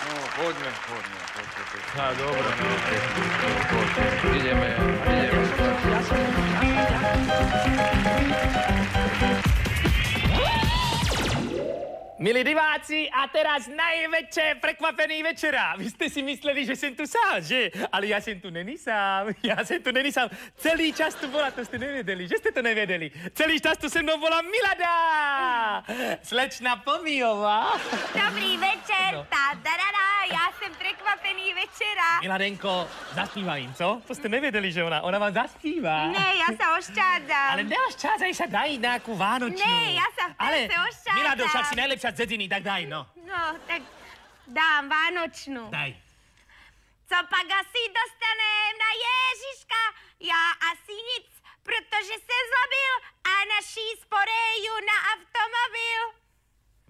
No, poďme, poďme, poďme. poďme. Á, dobre. Ideme, ideme. Milí diváci, a teraz najväčšie prekvapený večera. Vy ste si mysleli, že som tu sám, že? Ale ja som tu není sám. Ja som tu není sám. Celý čas tu bola, to ste nevedeli, že ste to nevedeli. Celý čas tu se mnou bola Milada. Slečna Pomiová. Dobrý večer, No. tá, darara, ja som prekvapený večera. Miladenko, zaspíva im, co? To ste nevedeli, že ona, ona vám zaspíva. Ne, ja sa ošťádzam. Ale neoščázaj sa, daj nejakú vánočnú. Ne, ja sa v Ale, ošťádzam. Milado, však si najlepšia z dediny, tak daj, no. No, tak dám vánočnú. Daj. Co pak asi dostanem na Ježiška? Ja asi nic, protože se zlobil a naší sporeju na automobil.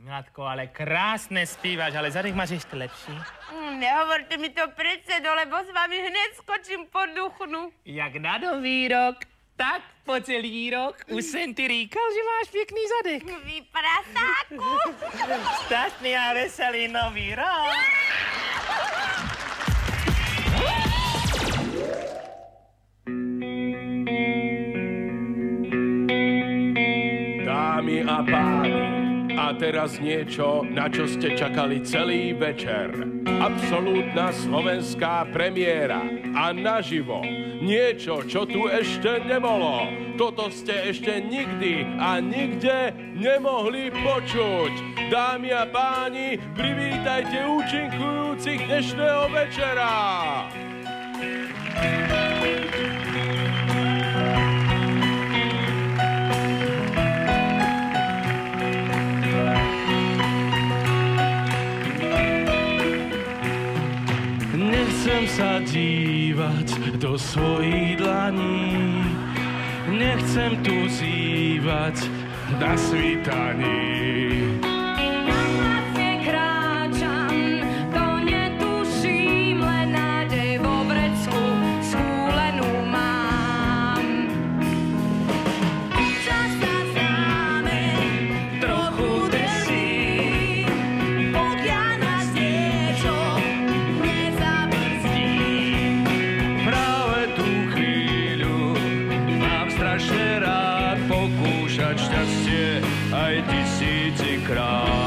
Milatko, ale krásne spívaš, ale zadek máš ešte lepší. Mm, nehovorte mi to predsedo, lebo s vami hneď skočím po duchnu. Jak na nový rok, tak po celý rok. Už som ti říkal, že máš pekný zadek. Vy prasáku. Šťastný a veselý nový rok. Dámy a páni, a teraz niečo, na čo ste čakali celý večer. Absolútna slovenská premiéra a naživo. Niečo, čo tu ešte nebolo. Toto ste ešte nikdy a nikde nemohli počuť. Dámy a páni, privítajte účinkujúcich dnešného večera. Nechcem sa dívať do svojich dlaní, nechcem tu zývať na svítaní. Aj tisícikrát.